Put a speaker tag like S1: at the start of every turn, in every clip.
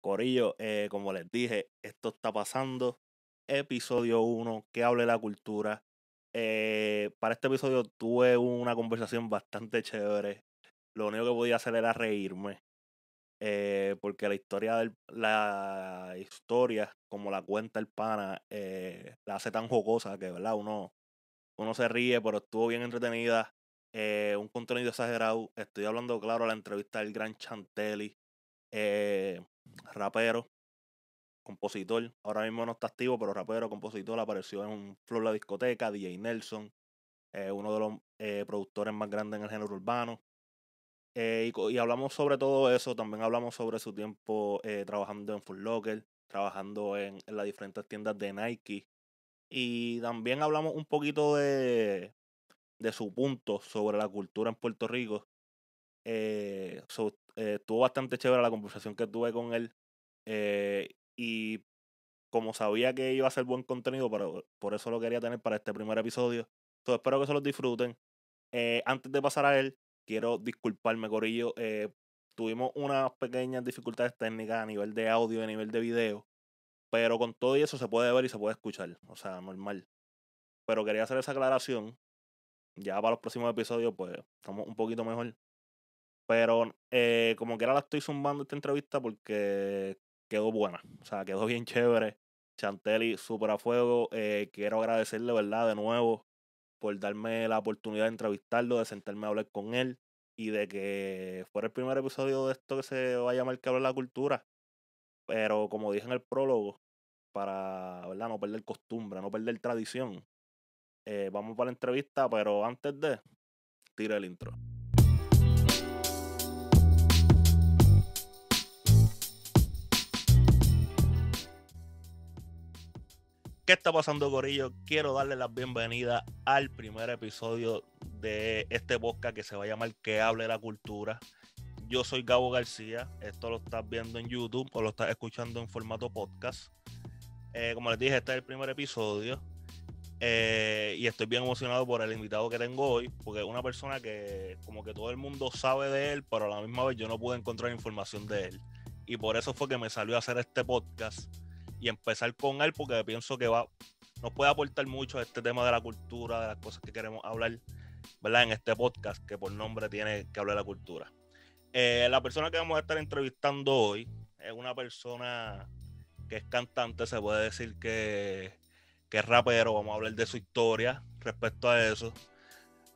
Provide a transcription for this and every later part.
S1: Corillo, eh, como les dije, esto está pasando. Episodio 1, que hable la cultura. Eh, para este episodio tuve una conversación bastante chévere. Lo único que podía hacer era reírme. Eh, porque la historia del, la historia, como la cuenta el pana, la hace tan jocosa que, ¿verdad? Uno, uno se ríe, pero estuvo bien entretenida. un contenido exagerado. Estoy hablando, claro, la entrevista del gran Chantelli. Eh, rapero, compositor. Ahora mismo no está activo, pero rapero, compositor. Apareció en un Flow La Discoteca, DJ Nelson, eh, uno de los eh, productores más grandes en el género urbano. Eh, y, hablamos sobre todo eso. También hablamos sobre su tiempo trabajando en Full Locker, trabajando en, las diferentes tiendas de Nike. Y también hablamos un poquito de, de su punto sobre la cultura en Puerto Rico. Estuvo bastante chévere la conversación que tuve con él. Eh, y como sabía que iba a ser buen contenido, pero por eso lo quería tener para este primer episodio. Entonces espero que se los disfruten. Eh, antes de pasar a él, quiero disculparme, Corillo. Eh, tuvimos unas pequeñas dificultades técnicas a nivel de audio y a nivel de video. Pero con todo y eso se puede ver y se puede escuchar. O sea, normal. Pero quería hacer esa aclaración. Ya para los próximos episodios, pues estamos un poquito mejor. Pero eh, como que ahora la estoy zumbando esta entrevista porque quedó buena. O sea, quedó bien chévere. Chantelli, súper a fuego. Eh, quiero agradecerle, ¿verdad? De nuevo por darme la oportunidad de entrevistarlo, de sentarme a hablar con él y de que fuera el primer episodio de esto que se va a llamar que habla la cultura. Pero como dije en el prólogo, para ¿verdad? no perder costumbre, no perder tradición. Eh, vamos para la entrevista, pero antes de, tira el intro. ¿Qué está pasando, Corillo? Quiero darle la bienvenida al primer episodio de este podcast que se va a llamar Que hable la cultura. Yo soy Gabo García. Esto lo estás viendo en YouTube o lo estás escuchando en formato podcast. Eh, como les dije, este es el primer episodio. Eh, y estoy bien emocionado por el invitado que tengo hoy, porque es una persona que como que todo el mundo sabe de él, pero a la misma vez yo no pude encontrar información de él. Y por eso fue que me salió a hacer este podcast y empezar con él porque pienso que va, nos puede aportar mucho a este tema de la cultura, de las cosas que queremos hablar, ¿verdad? En este podcast que por nombre tiene que hablar de la cultura. Eh, la persona que vamos a estar entrevistando hoy es una persona que es cantante, se puede decir que, que es rapero, vamos a hablar de su historia respecto a eso.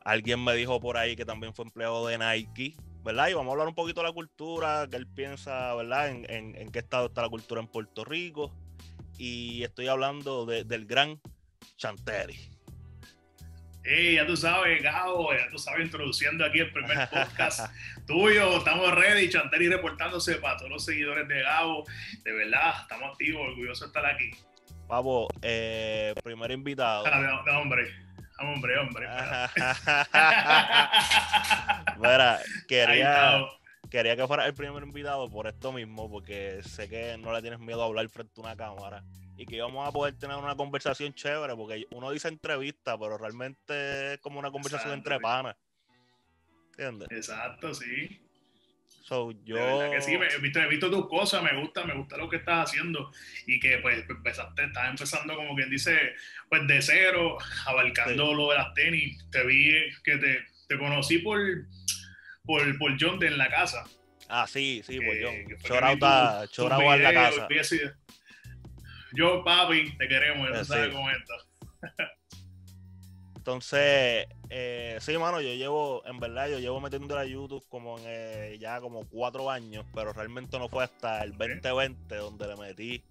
S1: Alguien me dijo por ahí que también fue empleado de Nike, ¿verdad? Y vamos a hablar un poquito de la cultura, que él piensa, ¿verdad? En, en, en qué estado está la cultura en Puerto Rico y estoy hablando del gran Chanteri.
S2: Hey, ya tú sabes, Gabo, ya tú sabes, introduciendo aquí el primer podcast tuyo. Estamos ready, Chanteri reportándose para todos los seguidores de Gabo. De verdad, estamos activos, orgullosos de estar aquí.
S1: Pavo, eh, primer invitado.
S2: Ah, no, hombre, hombre, hombre.
S1: Mira, quería, quería que fuera el primer invitado por esto mismo, porque sé que no le tienes miedo a hablar frente a una cámara y que íbamos a poder tener una conversación chévere, porque uno dice entrevista, pero realmente es como una conversación entre panas.
S2: ¿Entiendes? Exacto, sí.
S1: So, yo...
S2: que sí, he visto, he visto tus cosas, me gusta, me gusta lo que estás haciendo y que pues empezaste, estás empezando como quien dice, pues de cero, abarcando lo de las tenis. Te vi que te, te conocí por por, por John de en la casa.
S1: Ah, sí, sí, por John. Chorauta, Chorauta en la casa.
S2: Yo, papi, te queremos, ya sabes cómo
S1: Entonces, eh, sí, mano, yo llevo, en verdad, yo llevo metiendo a YouTube como en, eh, ya como cuatro años, pero realmente no fue hasta el 2020 donde le metí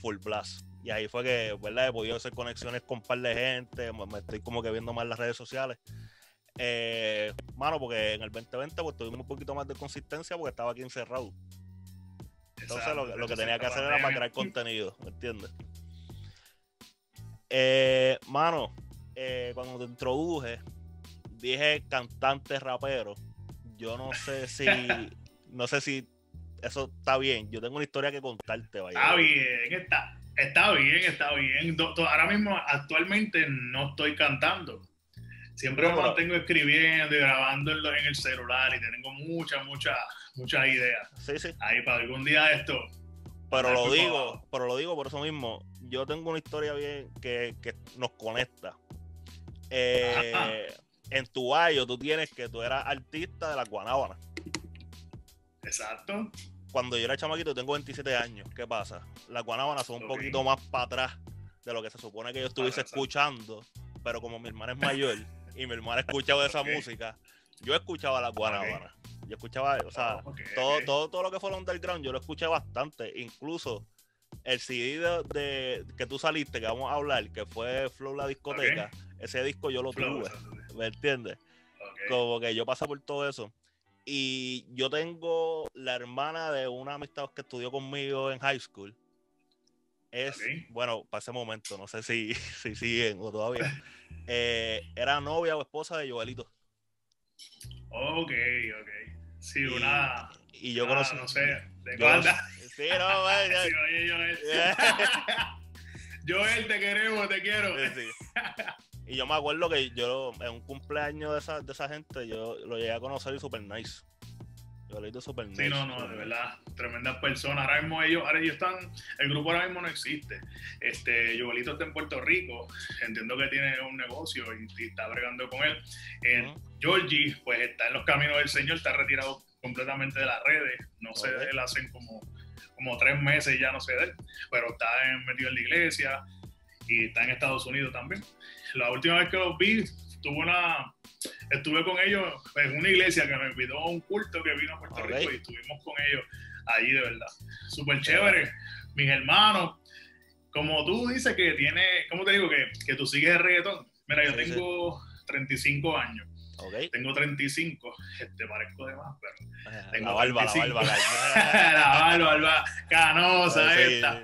S1: Full Blast. Y ahí fue que, ¿verdad? He podido hacer conexiones con un par de gente, me estoy como que viendo más las redes sociales. Eh, mano, porque en el 2020 pues tuvimos un poquito más de consistencia porque estaba aquí encerrado. Entonces lo, que tenía que hacer era para crear contenido, ¿me entiendes? Eh, mano, eh, cuando te introduje, dije cantante rapero. Yo no sé si, no sé si eso está bien. Yo tengo una historia que contarte,
S2: vaya. Está bien, está, está bien, está bien. Ahora mismo, actualmente no estoy cantando Siempre me mantengo escribiendo y grabando en, el celular y tengo muchas, muchas, muchas ideas.
S1: Sí, sí.
S2: Ahí para algún día esto
S1: Pero lo digo, pero lo digo por eso mismo. Yo tengo una historia bien que, que nos conecta. Eh, en tu año tú tienes que tú eras artista de la Guanábana.
S2: Exacto.
S1: Cuando yo era chamaquito, tengo 27 años. ¿Qué pasa? Las Guanábanas son un poquito más para atrás de lo que se supone que yo estuviese escuchando. Pero como mi hermana es mayor y mi hermana escuchaba esa música, yo escuchaba la Guanábana. Yo escuchaba, o sea, todo, todo, todo lo que fue el underground, yo lo escuché bastante. Incluso el CD de, que tú saliste, que vamos a hablar, que fue Flow la discoteca, ese disco yo lo tuve. ¿Me entiendes? Como que yo pasé por todo eso. Y yo tengo la hermana de una amistad que estudió conmigo en high school. Es, bueno, para ese momento, no sé si, si siguen o todavía. Eh, era novia o esposa de Joelito.
S2: Ok, ok. Sí, una.
S1: Y yo conocí.
S2: No sé, ¿de cuándo? Sí, no, vaya. sí, oye, Joel. Joel, te queremos, te quiero. Sí,
S1: y yo me acuerdo que yo en un cumpleaños de esa, de esa gente, yo lo llegué a conocer y super nice. Yo leí super nice.
S2: Sí, no, no, de verdad, tremendas personas. Ahora mismo ellos, ahora ellos están, el grupo ahora mismo no existe. Este, está en Puerto Rico, entiendo que tiene un negocio y, está bregando con él. En Georgie, pues está en los caminos del Señor, está retirado completamente de las redes. No sé de él, hacen como, como tres meses ya no sé de él, pero está metido en la iglesia y está en Estados Unidos también la última vez que los vi, tuve una, estuve con ellos en una iglesia que me invitó a un culto que vino a Puerto Rico y estuvimos con ellos ahí de verdad. Súper chévere. Mis hermanos, como tú dices que tiene, ¿cómo te digo? Que, que tú sigues el reggaetón. Mira, yo tengo 35 años. Tengo 35, te parezco de más, pero tengo
S1: la barba, la barba,
S2: la, la barba, canosa esta.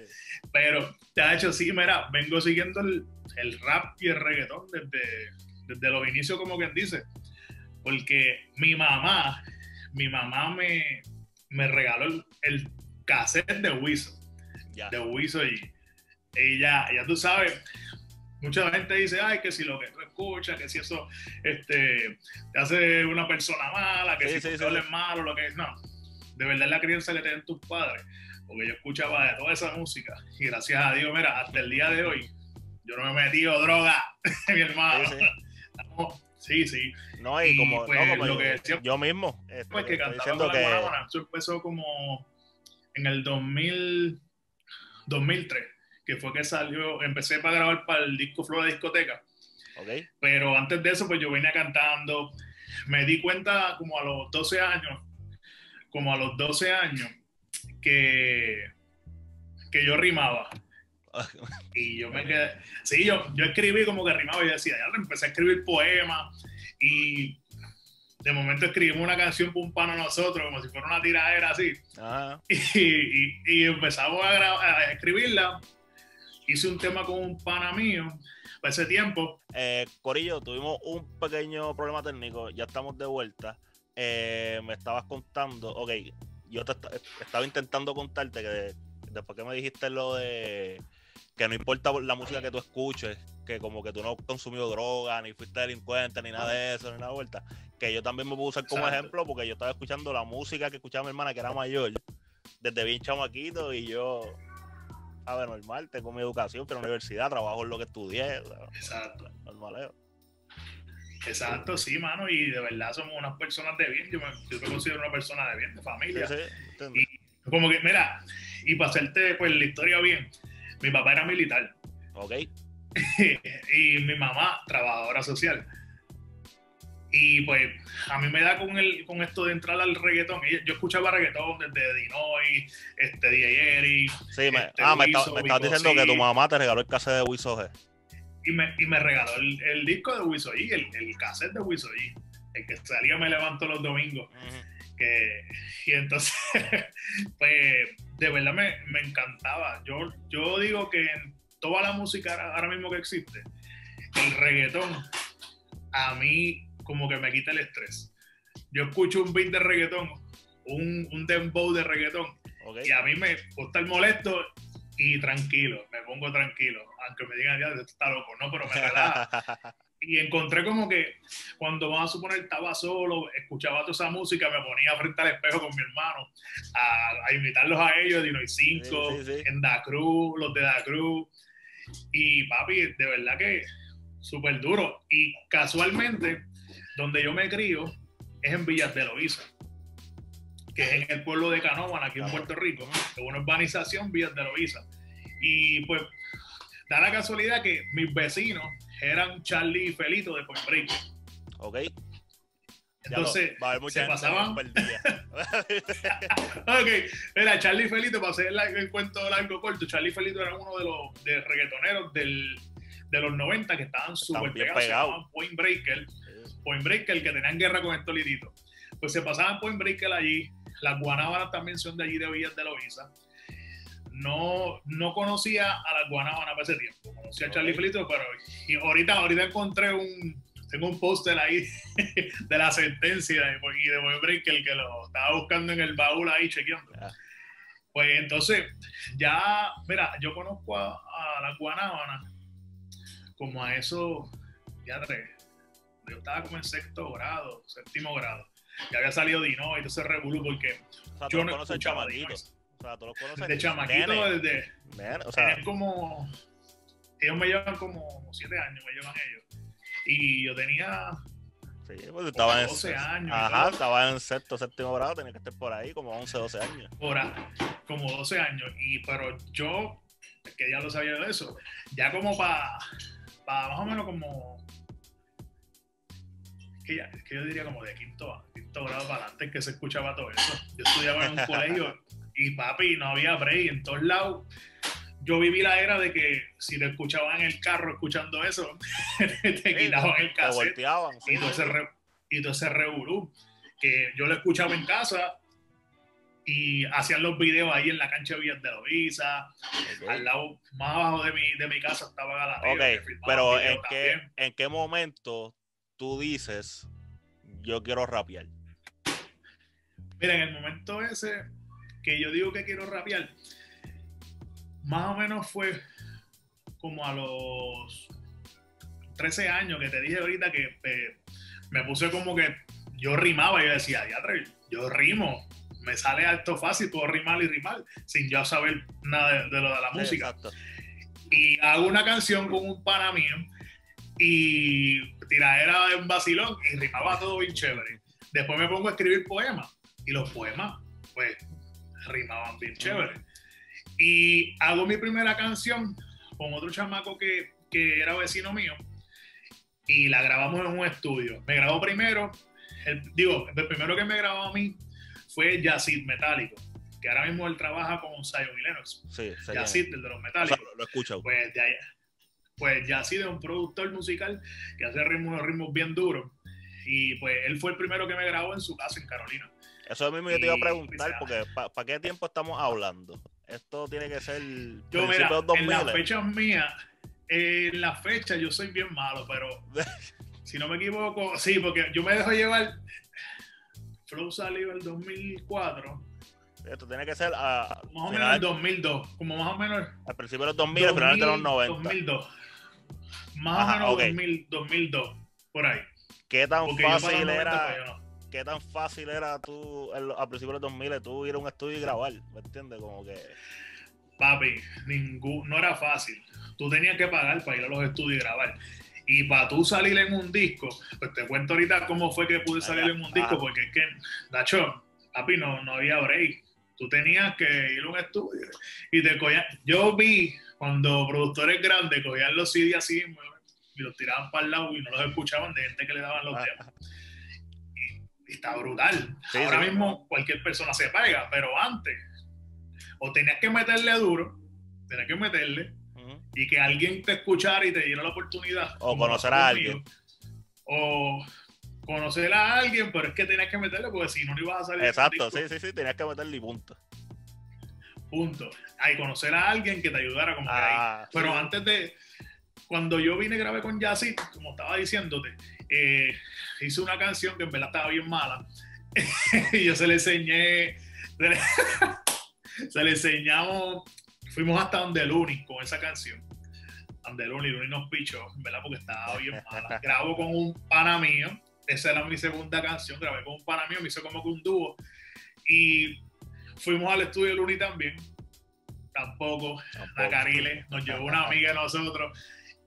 S2: Pero, te ha hecho, sí, mira, vengo siguiendo el, el rap y el reggaetón desde, desde los inicios, como quien dice. Porque mi mamá, mi mamá me, me regaló el, cassette de Wiso. De Wiso y ella, ya tú sabes, mucha gente dice, ay, que si lo que tú escuchas, que si eso este, te hace una persona mala, que si tú sí, malo, lo que es. No, de verdad la crianza que tienen tus padres. Porque yo escuchaba de toda esa música y gracias a Dios, mira, hasta el día de hoy, yo no me he metido droga, mi hermano. Sí, sí.
S1: No, y, como, pues, lo que yo, mismo.
S2: Este, pues que cantaba que... Eso empezó como en el 2000, 2003, que fue que salió, empecé para grabar para el disco Flor de Discoteca. Okay. Pero antes de eso, pues yo venía cantando. Me di cuenta como a los 12 años, como a los 12 años, que, que yo rimaba. Y yo me quedé. Sí, yo, yo escribí como que rimaba y decía, ya empecé a escribir poemas y de momento escribimos una canción para un pano nosotros, como si fuera una tiradera así. Y, y, empezamos a, a, escribirla. Hice un tema con un pana mío para ese tiempo.
S1: Eh, Corillo, tuvimos un pequeño problema técnico, ya estamos de vuelta. Eh, me estabas contando, ok, yo te estaba intentando contarte que después que me dijiste lo de que no importa la música que tú escuches, que como que tú no has consumido droga, ni fuiste delincuente, ni nada de eso, ni nada de vuelta, que yo también me puedo usar como ejemplo porque yo estaba escuchando la música que escuchaba mi hermana que era mayor, desde bien chamaquito y yo, a ver, normal, tengo mi educación, pero universidad, trabajo en lo que estudié.
S2: Exacto. Normal, Exacto, sí, mano, y de verdad somos unas personas de bien, yo me, yo me considero una persona de bien, de familia. Sí, y como que, mira, y para hacerte pues la historia bien, mi papá era militar.
S1: Ok.
S2: y mi mamá, trabajadora social. Y pues a mí me da con el con esto de entrar al reggaetón. Yo escuchaba reggaetón desde Dinoy, este DJ.
S1: Sí, me, este, ah, me, estabas diciendo que tu mamá te regaló el cassette de Wiso G.
S2: Y me, y me regaló el, disco de Wiso G, el, el cassette de Wiso G. El que salía me levanto los domingos. que, y entonces, pues de verdad me, me, encantaba. Yo, yo digo que en toda la música ahora mismo que existe, el reggaetón a mí como que me quita el estrés. Yo escucho un beat de reggaetón, un, un dembow de reggaetón, y a mí me gusta el molesto y tranquilo, me pongo tranquilo, aunque me digan, ya, está loco, no, pero me relaja. y encontré como que cuando vamos a suponer estaba solo, escuchaba toda esa música, me ponía frente al espejo con mi hermano a, a imitarlos a ellos, Dino y 5, en Da Cruz, los de Da Cruz. Y papi, de verdad que súper duro. Y casualmente, donde yo me crío es en Villas de Loíza, que es en el pueblo de Canóvan, aquí en Puerto Rico, es una urbanización Villas de Loíza. Y pues da la casualidad que mis vecinos eran Charlie y Felito de Point Break.
S1: Ok.
S2: Entonces, se pasaban. ok, mira, Charlie y Felito, para hacer el, cuento largo corto, Charlie y Felito eran uno de los de reggaetoneros del, de los 90 que estaban súper pegados, se llamaban Point Breaker. Point Breaker, que tenían guerra con estos liditos. Pues se pasaban Point Breaker allí. Las guanábanas también son de allí, de Villas de Loíza no, no conocía a las guanábanas para ese tiempo. Conocía a Charlie Felito, pero y ahorita, ahorita encontré un, tengo un póster ahí de la sentencia y de Boy Breaker que lo estaba buscando en el baúl ahí chequeando. Ah. Pues entonces, ya, mira, yo conozco a, las guanábanas como a eso, ya tres. Yo estaba como en sexto grado, séptimo grado. Ya había salido Dino y entonces revolú porque yo no escuchaba Dino.
S1: O sea, tú los conoces.
S2: De chamaquito, desde. o sea, como. Ellos me llevan como siete años, me llevan ellos. Y yo tenía.
S1: Sí, pues estaba en 12 años. Ajá, estaba en sexto, séptimo grado, tenía que estar por ahí, como 11, 12 años.
S2: Ahí, como 12 años. Y, pero yo, que ya lo sabía de eso, ya como para pa más o menos como. Que, ya, que yo diría como de quinto, quinto grado para adelante que se escuchaba todo eso. Yo estudiaba en un colegio y papi, no había break en todos lados. Yo viví la era de que si te escuchaban en el carro escuchando eso, te quitaban el cassette. y, todo ese re, y todo ese revolú. Que yo lo escuchaba en casa y hacían los videos ahí en la cancha de Villas de Loiza. Al lado, más abajo de mi, de mi casa estaba
S1: Galería. Ok, pero ¿en qué, ¿en qué momento tú dices yo quiero rapear?
S2: Mira, en el momento ese que yo digo que quiero rapear, más o menos fue como a los 13 años que te dije ahorita que me puse como que yo rimaba y yo decía, ya, yo rimo, me sale alto fácil, puedo rimar y rimar sin yo saber nada de, lo de la música. Y hago una canción con un pana mío y tiradera en vacilón y rimaba todo bien chévere. Después me pongo a escribir poemas y los poemas, pues rimaban bien chévere. Y hago mi primera canción con otro chamaco que, que era vecino mío y la grabamos en un estudio. Me grabó primero, el, digo, el primero que me grabó a mí fue Yacid Metálico, que ahora mismo él trabaja con Zion y Lennox.
S1: Sí,
S2: Yacid, el de los metálicos.
S1: lo, escucho.
S2: Pues, de pues Yacid es un productor musical que hace ritmos, ritmos bien duros. Y pues él fue el primero que me grabó en su casa en Carolina.
S1: Eso mismo yo te iba a preguntar, porque ¿para qué tiempo estamos hablando? Esto tiene que ser.
S2: Yo, mira, en las fechas mías, en las fechas yo soy bien malo, pero si no me equivoco, sí, porque yo me dejo llevar. Flow salió el 2004.
S1: Esto tiene que ser a.
S2: Más o menos el 2002, como más o menos.
S1: Al principio de los 2000, al final de los 90.
S2: 2002. Más o menos 2002, por ahí.
S1: ¿Qué tan fácil era? Qué tan fácil era tú, a principios de los 2000, tú ir a un estudio y grabar, ¿me entiendes? Como que...
S2: Papi, ningún, no era fácil. Tú tenías que pagar para ir a los estudios y grabar. Y para tú salir en un disco, pues te cuento ahorita cómo fue que pude salir en un disco, porque es que, Nacho, papi, no, no había break. Tú tenías que ir a un estudio y te cogían. Yo vi cuando productores grandes cogían los CDs así y los tiraban para el lado y no los escuchaban de gente que le daban los temas está brutal. Ahora mismo cualquier persona se paga, pero antes, o tenías que meterle duro, tenías que meterle, y que alguien te escuchara y te diera la oportunidad.
S1: O conocer a alguien.
S2: o conocer a alguien, pero es que tenías que meterle porque si no, no ibas a salir.
S1: Exacto, sí, sí, sí, tenías que meterle y punto.
S2: Punto. Hay conocer a alguien que te ayudara como que ahí. Ah, pero antes de, cuando yo vine grabé con Jazzy, como estaba diciéndote, eh, hice una canción que en verdad estaba bien mala. y yo se le enseñé, se le enseñamos, fuimos hasta donde el único con esa canción. Andeloni, Luni nos pichó, ¿verdad? Porque estaba bien mala. Grabo con un pana mío, esa era mi segunda canción, grabé con un pana mío, me hizo como que un dúo. Y fuimos al estudio de Luni también, tampoco, la Carile, nos llevó una amiga de nosotros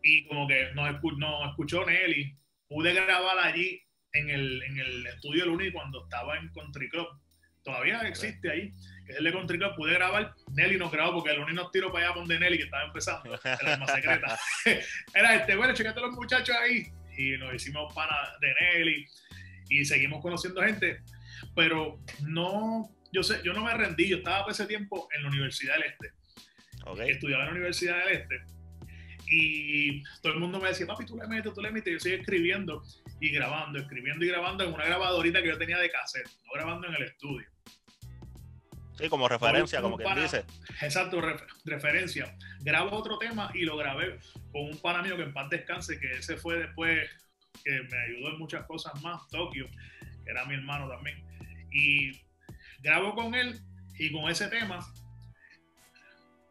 S2: y como que nos, escuchó Nelly. Pude grabar allí en el, en el estudio de Luni cuando estaba en Country Club. Todavía existe ahí que es el de Country Club, pude grabar. Nelly nos grabó porque el único nos tiró para allá donde Nelly, que estaba empezando, era más secreta. era este, bueno, checate los muchachos ahí. Y nos hicimos pana de Nelly y seguimos conociendo gente. Pero no, yo sé, yo no me rendí. Yo estaba por ese tiempo en la Universidad del Este. Estudiaba en la Universidad del Este. Y todo el mundo me decía, papi, tú le metes, tú le metes. Yo seguí escribiendo y grabando, escribiendo y grabando en una grabadorita que yo tenía de cassette, no grabando en el estudio.
S1: Sí, como referencia, como quien dice.
S2: Exacto, referencia. Grabo otro tema y lo grabé con un pana mío que en paz descanse, que ese fue después que me ayudó en muchas cosas más, Tokio, que era mi hermano también. Y grabo con él y con ese tema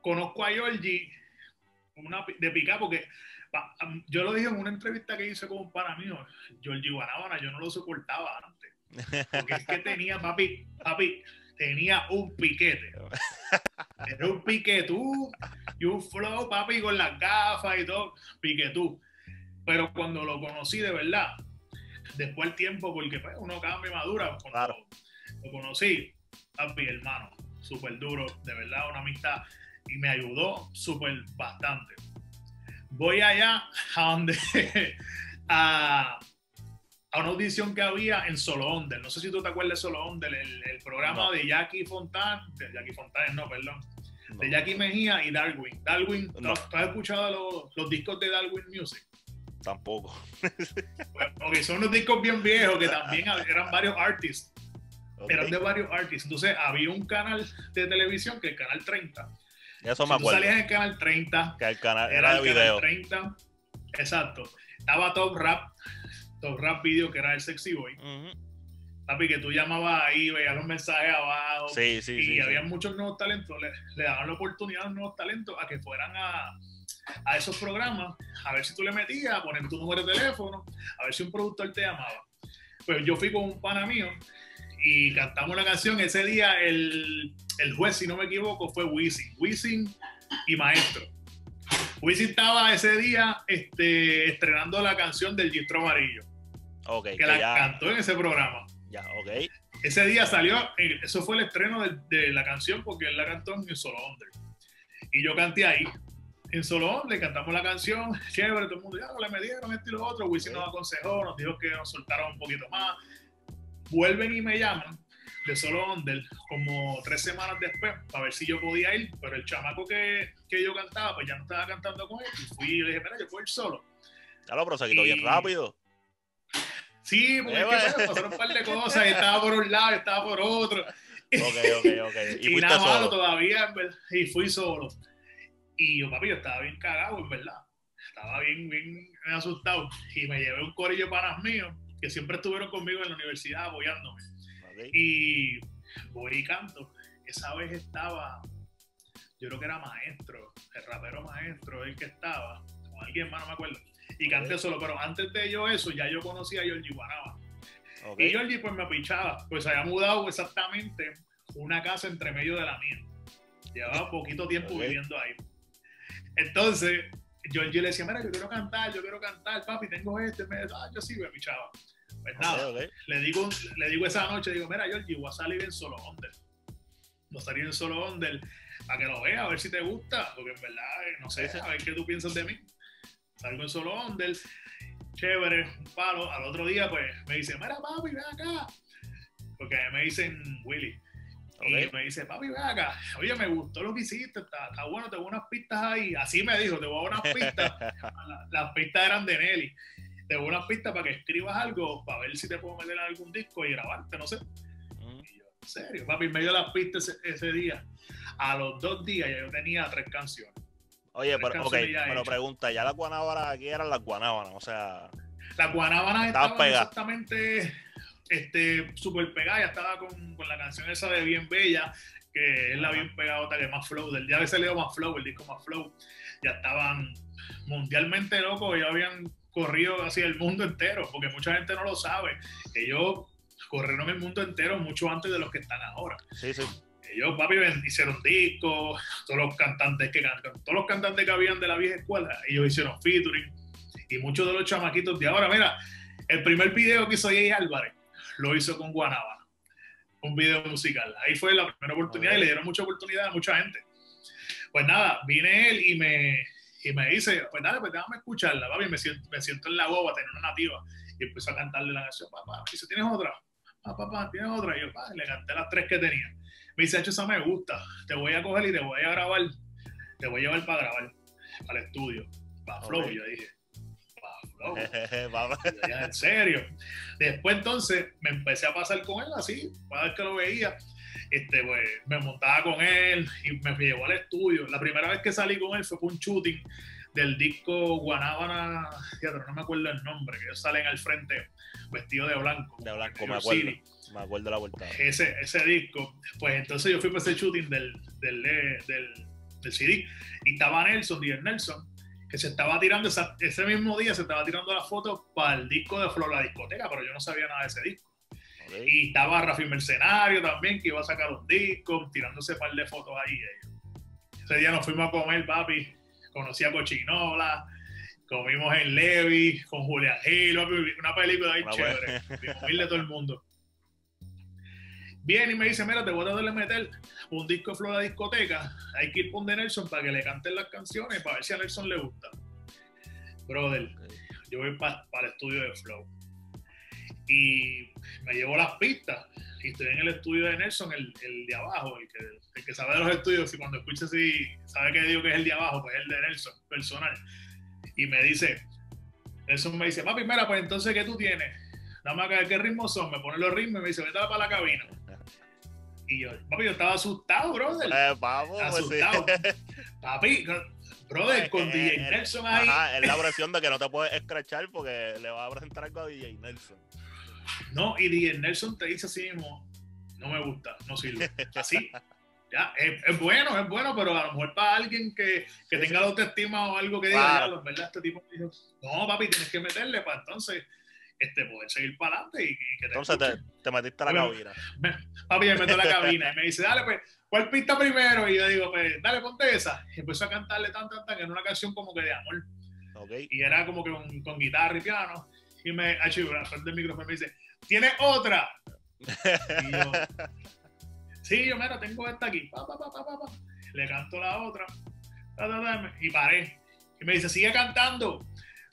S2: conozco a Georgie una, de picar porque yo lo dije en una entrevista que hice con un pana mío, Georgie Guanábana, yo no lo soportaba antes. Porque es que tenía, papi, papi, tenía un piquete. Era un piquetú y un flow, papi, con las gafas y todo, piquetú. Pero cuando lo conocí de verdad, después el tiempo, porque pues, uno cambia y madura, cuando lo conocí, papi, hermano, súper duro, de verdad, una amistad, y me ayudó súper bastante. Voy allá a donde, a, a una audición que había en Solo Onder. No sé si tú te acuerdas de Solo Onder, el, programa de Jackie Fontana, de Jackie Fontana, no, perdón, de Jackie Mejía y Darwin. Darwin, ¿tú has escuchado los, discos de Darwin Music?
S1: Tampoco.
S2: porque son unos discos bien viejos que también eran varios artists. Eran de varios artists. Entonces había un canal de televisión que es el canal 30.
S1: Eso me acuerdo.
S2: Tú salías en el canal 30.
S1: Que el canal era, de video.
S2: 30. Exacto. Estaba Top Rap, Top Rap Video, que era el Sexy Boy. Papi, que tú llamabas ahí, veías los mensajes abajo.
S1: Sí, sí,
S2: y había muchos nuevos talentos. Le, daban la oportunidad a los nuevos talentos a que fueran a, a esos programas, a ver si tú le metías, a poner tu número de teléfono, a ver si un productor te llamaba. Pues yo fui con un pana mío y cantamos la canción. Ese día el, el juez, si no me equivoco, fue Wisin. Wisin y Maestro. Wisin estaba ese día este, estrenando la canción del Gistro Amarillo.
S1: Okay,
S2: que, la cantó en ese programa.
S1: Ya, ok.
S2: Ese día salió, eh, eso fue el estreno de, la canción porque él la cantó en Solo Under. Y yo canté ahí. En Solo Under cantamos la canción, chévere, todo el mundo, ya, le metieron esto y lo otro. Wisin nos aconsejó, nos dijo que nos soltaron un poquito más. Vuelven y me llaman de Solo Under como tres semanas después para ver si yo podía ir, pero el chamaco que, que yo cantaba, pues ya no estaba cantando con él. Y fui y le dije, mira, yo puedo ir solo.
S1: Claro, pero se quitó bien rápido.
S2: Sí, porque es que, pasaron un par de cosas, y estaba por un lado, estaba por otro.
S1: Ok, ok, ok.
S2: Y, y nada malo todavía, y fui solo. Y yo, papi, yo estaba bien cagado, en verdad. Estaba bien, bien asustado. Y me llevé un corillo de panas míos que siempre estuvieron conmigo en la universidad apoyándome. Y voy y canto. Esa vez estaba, yo creo que era maestro, el rapero maestro, el que estaba, con alguien más, no me acuerdo. Y canté solo, pero antes de yo eso, ya yo conocía a Georgie Guanaba. Y Georgie pues me pichaba, pues había mudado exactamente una casa entre medio de la mía. Llevaba poquito tiempo viviendo ahí. Entonces, Georgie le decía, mira, yo quiero cantar, yo quiero cantar, papi, tengo este, me ah, yo sí me pichaba. Pues nada, Le, digo, le digo esa noche, digo, mira, Georgie, voy a salir en solo under. Voy a salir en solo under para que lo veas, a ver si te gusta, porque en verdad, eh, no sé, a ver qué tú piensas de mí. Salgo en solo under, chévere, un palo. Al otro día, pues, me dice, mira, papi, ven acá. Porque me dicen Willy. Y me dice, papi, ven acá. Oye, me gustó lo que hiciste, está, está bueno, tengo unas pistas ahí. Así me dijo, te voy a unas pistas. las pistas eran de Nelly te doy una pista para que escribas algo, para ver si te puedo meter en algún disco y grabarte, no sé. Y yo, en serio, papi, me dio las pistas ese, día. A los dos días ya yo tenía tres canciones.
S1: Oye, pero, okay, pero pregunta, ya la guanábana aquí eran las guanábanas, o sea.
S2: Las guanábanas estaban exactamente este, súper pegada, ya estaba con, con, la canción esa de Bien Bella, que es la bien pegadota que más flow, del día que leo más flow, el disco más flow, ya estaban mundialmente locos, ya habían corrido así el mundo entero, porque mucha gente no lo sabe. Ellos corrieron el mundo entero mucho antes de los que están ahora.
S1: Sí, sí.
S2: Ellos, papi, hicieron discos, todos los cantantes que cantan, todos los cantantes que habían de la vieja escuela, ellos hicieron featuring, y muchos de los chamaquitos de ahora, mira, el primer video que hizo Jay Álvarez lo hizo con Guanábana, un video musical. Ahí fue la primera oportunidad y le dieron mucha oportunidad a mucha gente. Pues nada, vine él y me, y me dice, pues dale, pues déjame escucharla, papi, me siento, me siento en la boba, tener una nativa, y empezó a cantarle la canción, papá, dice, ¿tienes otra? Papá, papá, ¿tienes otra? Y yo, pa, le canté las tres que tenía. Me dice, hecho, esa me gusta, te voy a coger y te voy a grabar, te voy a llevar para grabar, al estudio, para Flow, okay. yo dije, en serio. Después entonces me empecé a pasar con él así, cada vez que lo veía, este, pues, me montaba con él y me llevó al estudio. La primera vez que salí con él fue con un shooting del disco Guanábana, no me acuerdo el nombre, que ellos salen al frente vestido de blanco.
S1: De blanco, me acuerdo. City. Me acuerdo la vuelta.
S2: Ese, ese disco, pues entonces yo fui para ese shooting del, del, del, del CD y estaba Nelson, Díaz Nelson, que se estaba tirando, esa, ese mismo día se estaba tirando la foto para el disco de Flor la discoteca, pero yo no sabía nada de ese disco. Okay. Y estaba Rafi Mercenario también, que iba a sacar los discos, tirándose un par de fotos ahí. Ese día nos fuimos a comer, papi. Conocí a Cochinola, comimos en Levi, con Julián Gil, una película ahí chévere. Vimos de todo el mundo. Viene y me dice, mira, te voy a darle meter un disco de Flor de discoteca. Hay que ir con de Nelson para que le canten las canciones, para ver si a Nelson le gusta. Brother, yo voy para pa el estudio de Flow. Y me llevo las pistas. Y estoy en el estudio de Nelson, el, el de abajo, el que, el que, sabe de los estudios. Y cuando escucha así, sabe que digo que es el de abajo, pues es el de Nelson, personal. Y me dice, Nelson me dice, papi, mira, pues entonces, ¿qué tú tienes? Nada más que qué ritmos son. Me pone los ritmos y me dice, vete para la cabina. Y yo, papi, yo estaba asustado, brother.
S1: Eh, vamos,
S2: asustado.
S1: Pues
S2: sí. Papi, brother, con
S1: Eh,
S2: DJ
S1: eh,
S2: Nelson ahí.
S1: Ajá, es la presión de que no te puedes escrachar porque le vas a presentar algo a DJ Nelson.
S2: No, y DJ Nelson te dice así mismo, no me gusta, no sirve. Así. Ya, es, es bueno, es bueno, pero a lo mejor para alguien que, que
S1: Sí,
S2: tenga
S1: sí.
S2: la autoestima o algo que diga,
S1: Claro.
S2: "Diablo, en verdad, este tipo dijo, no, papi, tienes que meterle para entonces este, poder seguir para adelante y, y que te
S1: Entonces te,
S2: escuchen".
S1: te metiste a la
S2: Bueno,
S1: cabina.
S2: Me- papi me meto a la cabina y me dice, dale, pues, ¿cuál pista primero? Y yo digo, pues, dale, ponte esa. Y empezó a cantarle tan, tan, tan, que era una canción como que de amor. Y era como que con, con guitarra y piano. Y me, ah, al frente del micrófono me dice, ¿tienes otra? Y yo, sí, yo, mira, tengo esta aquí. Pa, pa, pa, pa, pa, pa. Le canto la otra. Y paré. Y me dice, sigue cantando.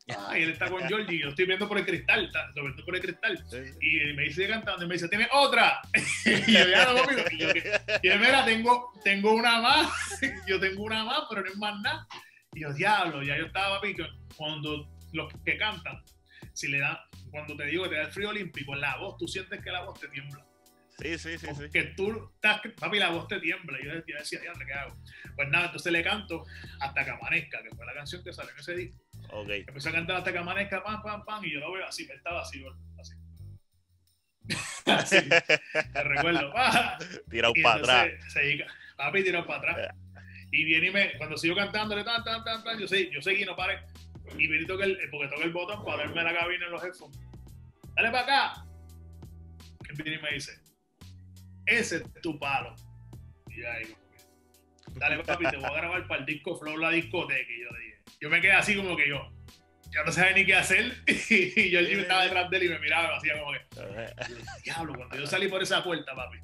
S2: Ah, y él está con Georgie. y Yo estoy viendo por el cristal. Está, lo viendo por el cristal.
S1: Sí.
S2: Y me dice, cantando. Y me dice, ¿tienes otra? y yo, ya no, papi. Y yo, y mira, tengo, tengo una más. yo tengo una más, pero no es más nada. Y yo, diablo, ya yo estaba, papi, cuando los que cantan, si le dan, cuando te digo que te da el frío olímpico, en la voz, tú sientes que la voz te tiembla.
S1: Sí, sí, sí, sí.
S2: Que tú estás, papi, la voz te tiembla. Y yo, yo decía, ya, ¿qué hago? Pues nada, entonces le canto hasta que amanezca, que fue la canción que salió en ese disco.
S1: Ok.
S2: Empecé a cantar hasta que amanezca, pam, pam, pam, y yo lo veo así, él estaba así, ¿verdad? así. así, te recuerdo. pa.
S1: Tira un
S2: Y
S1: para atrás.
S2: seguí- papi tiró para atrás. Y viene y me, cuando sigo cantándole, tan, tan, tan, tan, yo, seguí, yo seguí, no paré. Y viene y toca el, porque toca el botón para verme la cabina en los headphones. Dale para acá. Y viene y me dice, ese es tu palo. Y yo ahí, dale papi, te voy a grabar para el disco Flow La Discoteca. Y yo le yo me quedé así como que yo, ya no sabía ni qué hacer. y yo
S1: Sí, sí,
S2: estaba detrás de él y me miraba y me hacía como que, yo diablo, cuando yo salí por esa puerta, papi,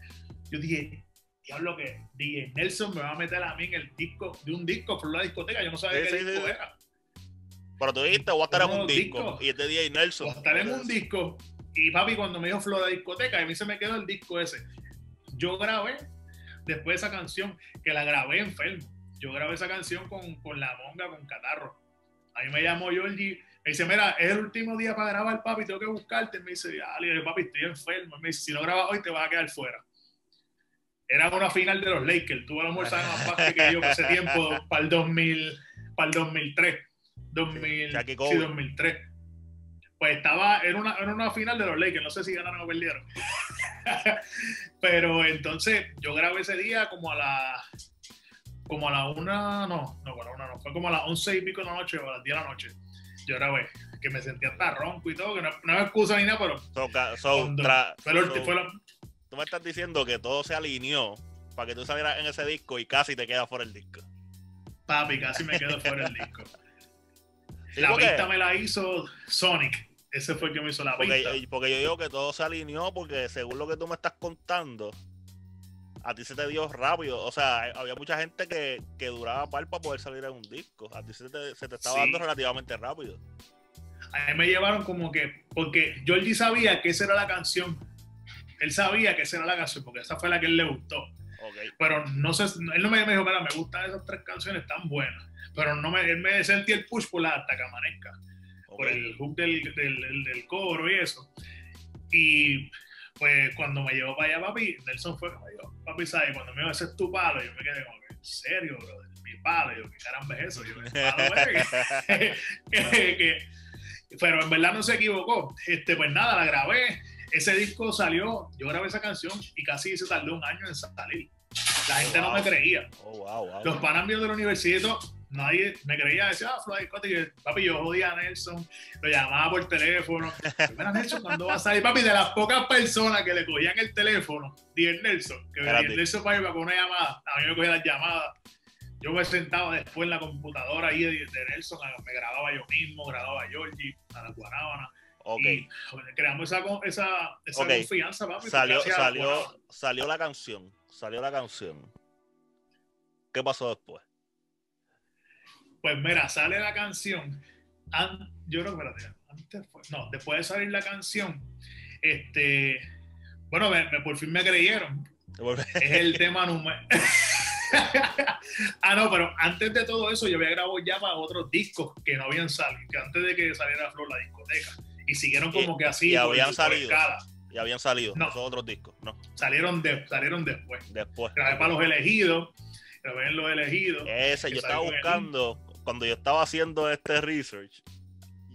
S2: yo dije, diablo que DJ Nelson me va a meter a mí en el disco, de un disco por la discoteca, yo no sabía
S1: Sí,
S2: qué
S1: sí,
S2: disco
S1: sí.
S2: era.
S1: Pero tú dijiste, voy a estar en un disco.
S2: disco.
S1: Y este DJ Nelson.
S2: O estar en un disco, y papi, cuando me dijo Flora discoteca, a mí se me quedó el disco ese. Yo grabé después esa canción, que la grabé enfermo. Yo grabé esa canción con, con la monga, con catarro. A mí me llamó Georgie, me dice, mira, es el último día para grabar, papi, tengo que buscarte. Me dice, le dije, papi, estoy enfermo. Me dice, si no grabas hoy, te vas a quedar fuera. Era una final de los Lakers. Tuvo la sabe más fácil que yo en ese tiempo, para el 2000, para el 2003. 2000,
S1: Jackie
S2: sí,
S1: Kobe.
S2: 2003. pues estaba, era una, era una final de los Lakers, no sé si ganaron o perdieron. Pero entonces yo grabé ese día como a la como a la una, no, no, bueno, una no, fue como a las once y pico de la noche o a las diez de la noche. Yo grabé, que me sentía hasta ronco y todo, que no, no me excusa ni nada, pero.
S1: So, so, tra-
S2: fue lo-
S1: so,
S2: fue lo-
S1: tú me estás diciendo que todo se alineó para que tú salieras en ese disco y casi te quedas fuera el disco.
S2: papi, casi me quedo fuera del disco.
S1: Sí,
S2: la pista me la hizo Sonic. Ese fue el que me hizo la pista.
S1: Porque, porque yo digo que todo se alineó porque según lo que tú me estás contando, a ti se te dio rápido. O sea, había mucha gente que, que duraba par para poder salir en un disco. A ti se te, se te estaba
S2: Sí.
S1: dando relativamente rápido.
S2: A mí me llevaron como que, porque Georgie sabía que esa era la canción. Él sabía que esa era la canción, porque esa fue la que él le gustó. Pero no sé, él no me dijo, mira, me gustan esas tres canciones tan buenas. Pero no me, él me sentía el push por la hasta que amanezca, por el hook del, del, del- del coro y eso. Y pues cuando me llevó para allá, papi, Nelson fue como yo, papi, ¿sabes? Cuando me iba a hacer tu palo, yo me quedé como que, ¿en serio, brother? Mi palo, yo, ¿qué caramba es eso? Yo, "Mi palo, güey". que- que- pero en verdad no se equivocó. Este, pues nada, la grabé. Ese disco salió, yo grabé esa canción y casi se tardó un año en salir. La gente no me creía.
S1: Oh, wow, wow.
S2: Los panas míos de la universidad, nadie me creía. Decía, ah, Fly Scott, y papi, yo jodía a Nelson, lo llamaba por teléfono. Mira, Nelson, ¿cuándo va a salir? Papi, de las pocas personas que le cogían el teléfono, Diez Nelson, que
S1: ti.
S2: Nelson para con una llamada, a mí me cogía las llamadas. Yo me sentaba después en la computadora ahí de, de Nelson, me grababa yo mismo, grababa a Georgie, a la Guanábana.
S1: ok.
S2: Y creamos esa, esa, esa confianza, papi.
S1: Salió, salió, salió la canción. Salió la canción. ¿Qué pasó después?
S2: Pues mira, sale la canción. an- yo creo que espérate, antes fue- no, después de salir la canción, este, bueno, me- me- por fin me creyeron. Es el tema número. ah, no, pero antes de todo eso, yo había grabado ya para otros discos que no habían salido, que antes de que saliera Flor la discoteca. Y siguieron como que así.
S1: y habían
S2: por
S1: salido. Y habían salido
S2: No.
S1: esos otros discos. No,
S2: Salieron, de, salieron después.
S1: después.
S2: Grabé para los elegidos, grabé en los elegidos.
S1: Ese, yo estaba buscando, cuando yo estaba haciendo este research,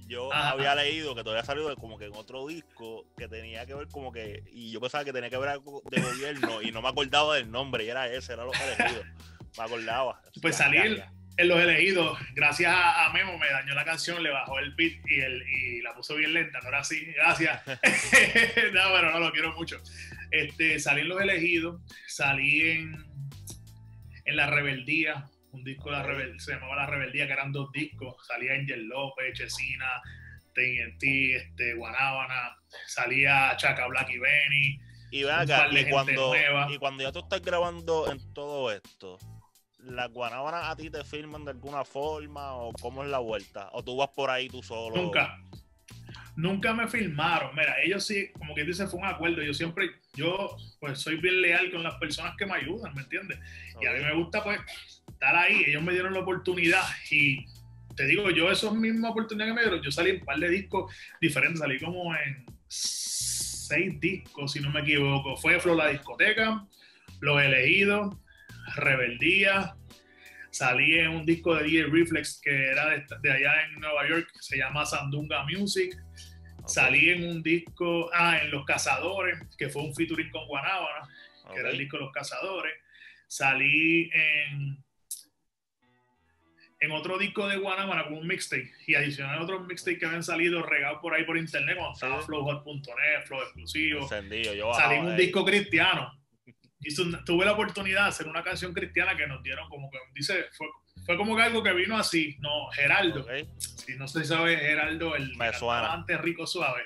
S1: yo
S2: Ajá.
S1: había leído que todavía salido como que en otro disco que tenía que ver como que, y yo pensaba que tenía que ver algo de gobierno y no me acordaba del nombre, y era ese, era los elegidos. Me acordaba.
S2: Pues
S1: ya.
S2: en los elegidos, gracias a, a Memo me dañó la canción, le bajó el beat y, el, y la puso bien lenta, no era así, gracias. no, pero no lo quiero mucho. Este, salí en los elegidos, salí en, en La Rebeldía, un disco de la. Rebel- se llamaba La Rebeldía, que eran dos discos, salía Angel López, Chesina, TNT, este, Guanábana, salía Chaca Black y Benny.
S1: Y ven
S2: un
S1: acá, y cuando, y cuando ya tú estás grabando en todo esto, ¿las guanábanas a ti te filman de alguna forma o cómo es la vuelta? ¿O tú vas por ahí tú solo?
S2: Nunca. Nunca me filmaron. Mira, ellos sí, como que dice, fue un acuerdo. Yo siempre, yo pues soy bien leal con las personas que me ayudan, ¿me entiendes? Y a mí me gusta pues estar ahí. Ellos me dieron la oportunidad y te digo, yo esas mismas oportunidades que me dieron, yo salí en un par de discos diferentes, salí como en seis discos, si no me equivoco. Fue Flor la discoteca, Los Elegidos, Rebeldía, salí en un disco de DJ Reflex que era de, de allá en Nueva York, que se llama Sandunga Music. Salí en un disco, ah, en Los Cazadores, que fue un featuring con Guanábana, que era el disco Los Cazadores. Salí en, en otro disco de Guanábana con un mixtape y adicional otros mixtapes que habían salido regados por ahí por internet cuando estaba flowhot.net, Flow Exclusivo.
S1: Encendido, yo
S2: Salí en un disco cristiano. Un- tuve la oportunidad de hacer una canción cristiana que nos dieron como que, dice, fue, fue como que algo que vino así, no, Geraldo. Si no sé si sabes, Geraldo, el
S1: Me suena.
S2: antes Rico Suave,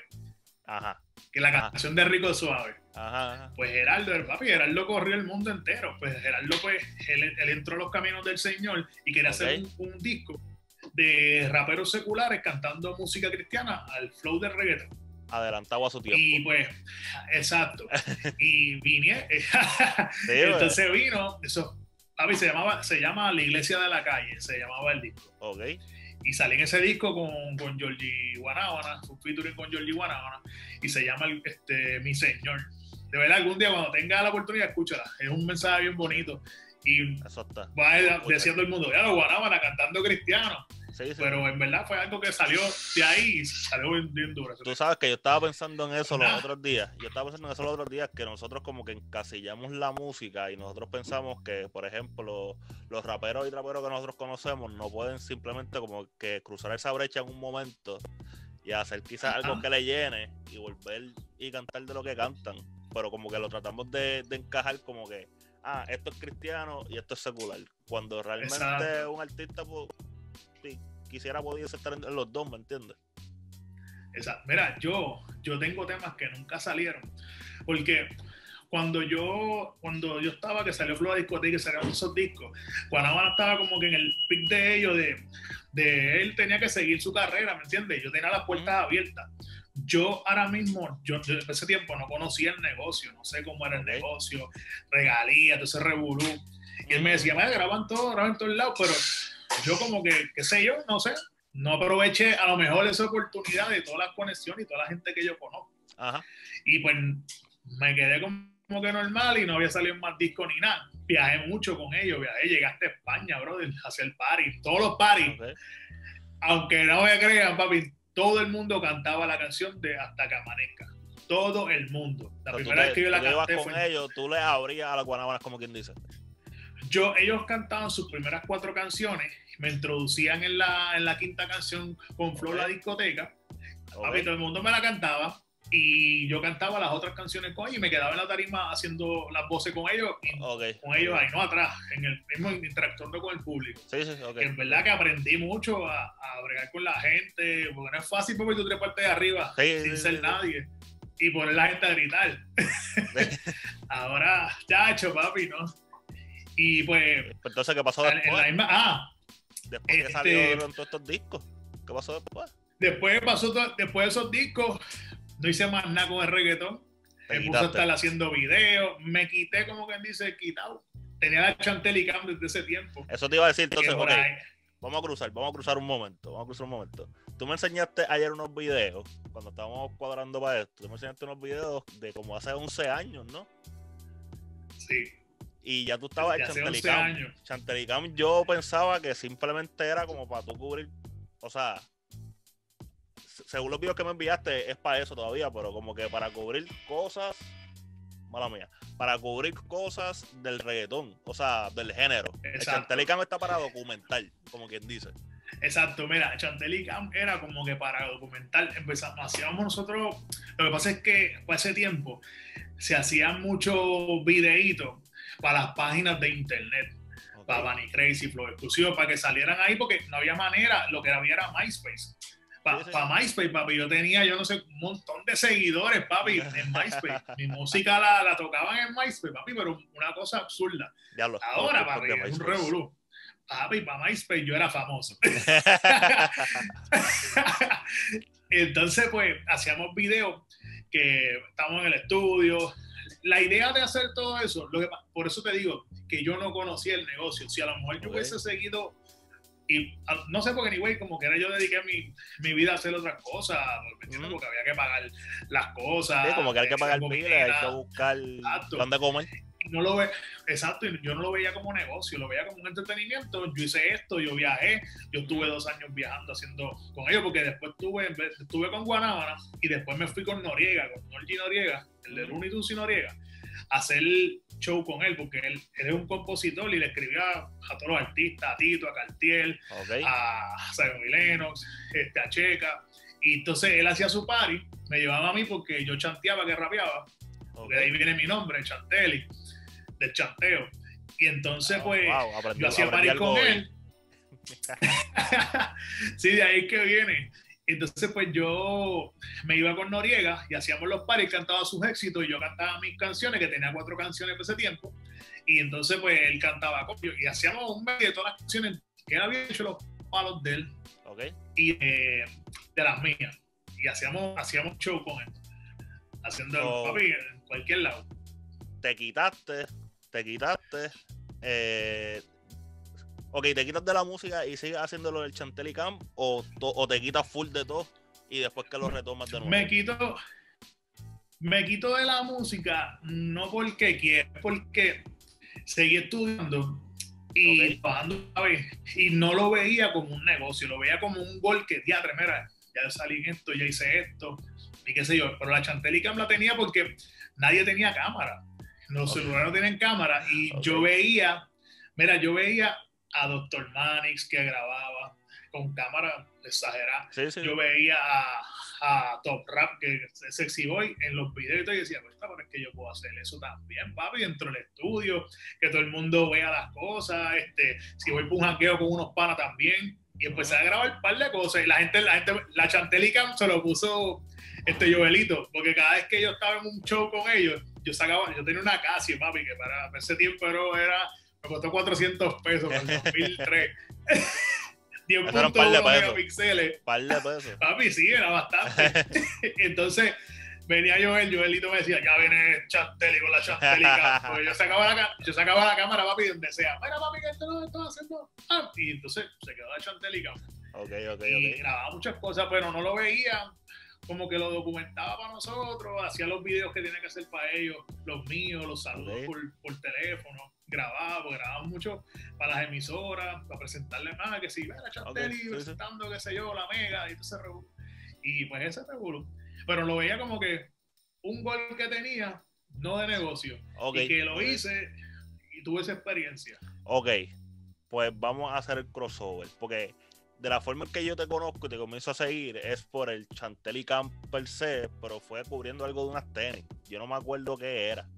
S1: Ajá,
S2: que la canción de Rico Suave.
S1: ajá, ajá.
S2: Pues Geraldo, el papi, Geraldo corrió el mundo entero. Pues Geraldo, pues, él, él entró a los caminos del Señor y quería hacer un, un disco de raperos seculares cantando música cristiana al flow del reggaeton.
S1: Adelantado a su tiempo.
S2: Y pues, exacto. Y vine,
S1: pues.
S2: entonces vino, eso, papi, se llamaba, se llama La Iglesia de la Calle, se llamaba el disco.
S1: Ok,
S2: Y salí en ese disco con, con Georgie Guanábana, un featuring con Georgie Guanábana, y se llama este, Mi Señor. De verdad, algún día cuando tenga la oportunidad, escúchala. Es un mensaje bien bonito. Y va a- diciendo el mundo, ya lo Guanábana cantando cristiano. Pero en verdad fue algo que salió de ahí y salió bien, duro.
S1: Tú sabes que yo estaba pensando en eso los otros días. Yo estaba pensando en eso los otros días, que nosotros como que encasillamos la música y nosotros pensamos que, por ejemplo, los raperos y traperos que nosotros conocemos no pueden simplemente como que cruzar esa brecha en un momento y hacer quizás algo que le llene y volver y cantar de lo que cantan. Pero como que lo tratamos de, encajar como que, ah, esto es cristiano y esto es secular. Cuando realmente un artista pues, quisiera poder estar en los dos, ¿me entiendes?
S2: Exacto. Mira, yo, yo tengo temas que nunca salieron. Porque cuando yo, cuando yo estaba, que salió Flow Discoteca y salieron esos discos, cuando estaba como que en el pic de ellos, de, de él tenía que seguir su carrera, ¿me entiendes? Yo tenía las puertas abiertas. Yo ahora mismo, yo, en ese tiempo no conocía el negocio, no sé cómo era el negocio, regalías, entonces revolú. Y él me decía, me graban todo, graban en todos lados, pero yo como que, qué sé yo, no sé, no aproveché a lo mejor esa oportunidad de todas las conexiones y toda la gente que yo conozco. Y pues me quedé como que normal y no había salido más disco ni nada. Viajé mucho con ellos, viajé, llegué hasta España, brother, hacia el party, todos los parties. Aunque no me crean, papi, todo el mundo cantaba la canción de Hasta que amanezca. Todo el mundo. La primera vez que yo la
S1: canté con ellos, tú le abrías a las guanabanas como quien dice.
S2: Yo, ellos cantaban sus primeras cuatro canciones, me introducían en la, en la quinta canción con Flor la discoteca. Okay. todo el mundo me la cantaba y yo cantaba las otras canciones con ellos y me quedaba en la tarima haciendo las voces con ellos y con ellos ahí, no atrás, en el mismo interactuando con el público.
S1: Sí, sí,
S2: okay. en verdad que aprendí mucho a, a, bregar con la gente, porque no es fácil porque tú tres partes de arriba sin ser nadie y poner la gente a gritar. Ahora, chacho, papi, ¿no? Y pues.
S1: pues entonces, ¿qué pasó
S2: después? En la misma, ah.
S1: Después que este, salieron todos estos discos. ¿Qué pasó después?
S2: Después pasó después de esos discos, no hice más nada con el reggaetón. Me puse a estar haciendo videos. Me quité, como quien dice, quitado. Tenía la Chantelicam desde ese tiempo.
S1: Eso te iba a decir, entonces, ok. Vamos a cruzar, vamos a cruzar un momento, vamos a cruzar un momento. Tú me enseñaste ayer unos videos, cuando estábamos cuadrando para esto, tú me enseñaste unos videos de como hace 11 años, ¿no?
S2: Sí.
S1: Y ya tú estabas en Chantelicam. Chantelicam yo pensaba que simplemente era como para tú cubrir, o sea, según los videos que me enviaste es para eso todavía, pero como que para cubrir cosas, mala mía, para cubrir cosas del reggaetón, o sea, del género. Chantelicam está para documentar, como quien dice.
S2: Exacto, mira, Chantelicam era como que para documentar, empezamos, hacíamos nosotros, lo que pasa es que por ese tiempo se hacían muchos videitos para las páginas de internet. Para Bunny Crazy, Flow Exclusivo, para que salieran ahí, porque no había manera, lo que había era MySpace. Para MySpace, papi, yo tenía, yo no sé, un montón de seguidores, papi, en MySpace. Mi música la, la, tocaban en MySpace, papi, pero una cosa absurda. Ahora, papi, es un revolú. Papi, para MySpace yo era famoso. Entonces, pues, hacíamos videos que estábamos en el estudio, la idea de hacer todo eso, lo que, por eso te digo que yo no conocía el negocio. Si a lo mejor yo hubiese seguido, y no sé por qué, ni güey, como que era yo dediqué mi, mi, vida a hacer otras cosas, porque había que pagar las cosas.
S1: Sí, como que hay que pagar pilas, hay que buscar dónde comer.
S2: No lo ve, exacto, yo no lo veía como negocio, lo veía como un entretenimiento. Yo hice esto, yo viajé, yo estuve dos años viajando haciendo con ellos, porque después estuve, estuve con Guanábana y después me fui con Noriega, con Norgi Noriega, el de Looney Tunes y Noriega, a hacer show con él, porque él, es un compositor y le escribía a todos los artistas, a Tito, a Cartier, a Simon Lennox, este, a Checa. Y entonces él hacía su party, me llevaba a mí porque yo chanteaba que rapeaba. De ahí viene mi nombre, Chantelli, del chanteo. Y entonces, pues, yo hacía party con él. sí, de ahí que viene. Entonces, pues yo me iba con Noriega y hacíamos los pares, cantaba sus éxitos y yo cantaba mis canciones, que tenía cuatro canciones de ese tiempo. Y entonces, pues él cantaba copio y hacíamos un medio de todas las canciones que él había hecho los palos de él y eh, de las mías. Y hacíamos, hacíamos show con él, haciendo papi en cualquier lado.
S1: Te quitaste, te quitaste. Eh, ok, te quitas de la música y sigues haciéndolo del Chantelicam o, o te quitas full de todo y después que lo retomas de nuevo.
S2: Me quito, me quito de la música no porque quiero, porque seguí estudiando Y bajando y no lo veía como un negocio, lo veía como un gol que, diadre, mira, ya salí en esto, ya hice esto, y qué sé yo. Pero la Chantelicam la tenía porque nadie tenía cámara. Los celulares no tienen cámara. Y yo veía, mira, yo veía a Dr. Manix que grababa con cámara exagerada. Yo veía a, a, Top Rap, que es Sexy Boy, en los videos y decía, pues es que yo puedo hacer eso también, papi, dentro del estudio, que todo el mundo vea las cosas, este, si voy por un hackeo con unos panas también, y empecé a grabar un par de cosas, y la gente, la gente, la Chantelicam se lo puso este Joelito, porque cada vez que yo estaba en un show con ellos, yo sacaba, yo tenía una Casio, papi, que para ese tiempo era, me costó 400 pesos en 2003. 10.1 megapíxeles.
S1: Par de pesos.
S2: Papi, sí, era bastante. Entonces, venía Joel, Joelito me decía, ya viene Chantelli con la Chantelica. Pues yo sacaba la, yo sacaba la cámara, papi, donde sea. Mira, papi, que esto no estoy haciendo. Ah, y entonces se quedó la Chantelica.
S1: Ok, ok,
S2: y grababa muchas cosas, pero no lo veía como que lo documentaba para nosotros, hacía los videos que tenía que hacer para ellos, los míos, los saludos por, por, teléfono, grababa, grababa mucho para las emisoras, para presentarle más, que si, la Chantelli presentando, qué sé yo, la Mega, y se Y pues ese revuelo. Pero lo veía como que un gol que tenía, no de negocio. Y que lo hice y tuve esa experiencia.
S1: Ok, pues vamos a hacer el crossover, porque de la forma en que yo te conozco y te comienzo a seguir es por el Chantelli Camp per se, pero fue cubriendo algo de unas tenis. Yo no me acuerdo qué era.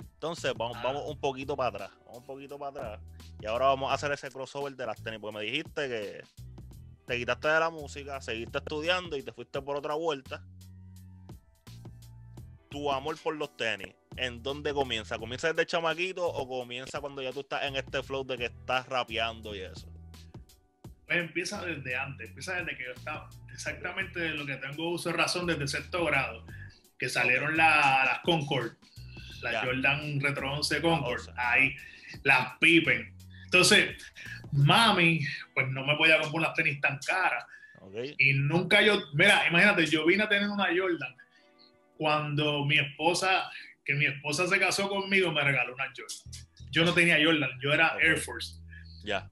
S1: Entonces, vamos, vamos ah. un poquito para atrás. Vamos un poquito para atrás. Y ahora vamos a hacer ese crossover de las tenis. Porque me dijiste que te quitaste de la música, seguiste estudiando y te fuiste por otra vuelta. Tu amor por los tenis, ¿en dónde comienza? ¿Comienza desde chamaquito o comienza cuando ya tú estás en este flow de que estás rapeando y eso?
S2: Pues empieza desde antes, empieza desde que yo estaba, exactamente de lo que tengo uso de razón desde sexto grado, que salieron las Concord, la Jordan Retro 11 Concord, ahí, las Pippen. Entonces, mami, pues no me podía comprar unas tenis tan caras. Y nunca yo, mira, imagínate, yo vine a tener una Jordan cuando mi esposa, que mi esposa se casó conmigo, me regaló una Jordan. Yo no tenía Jordan, yo era Air Force.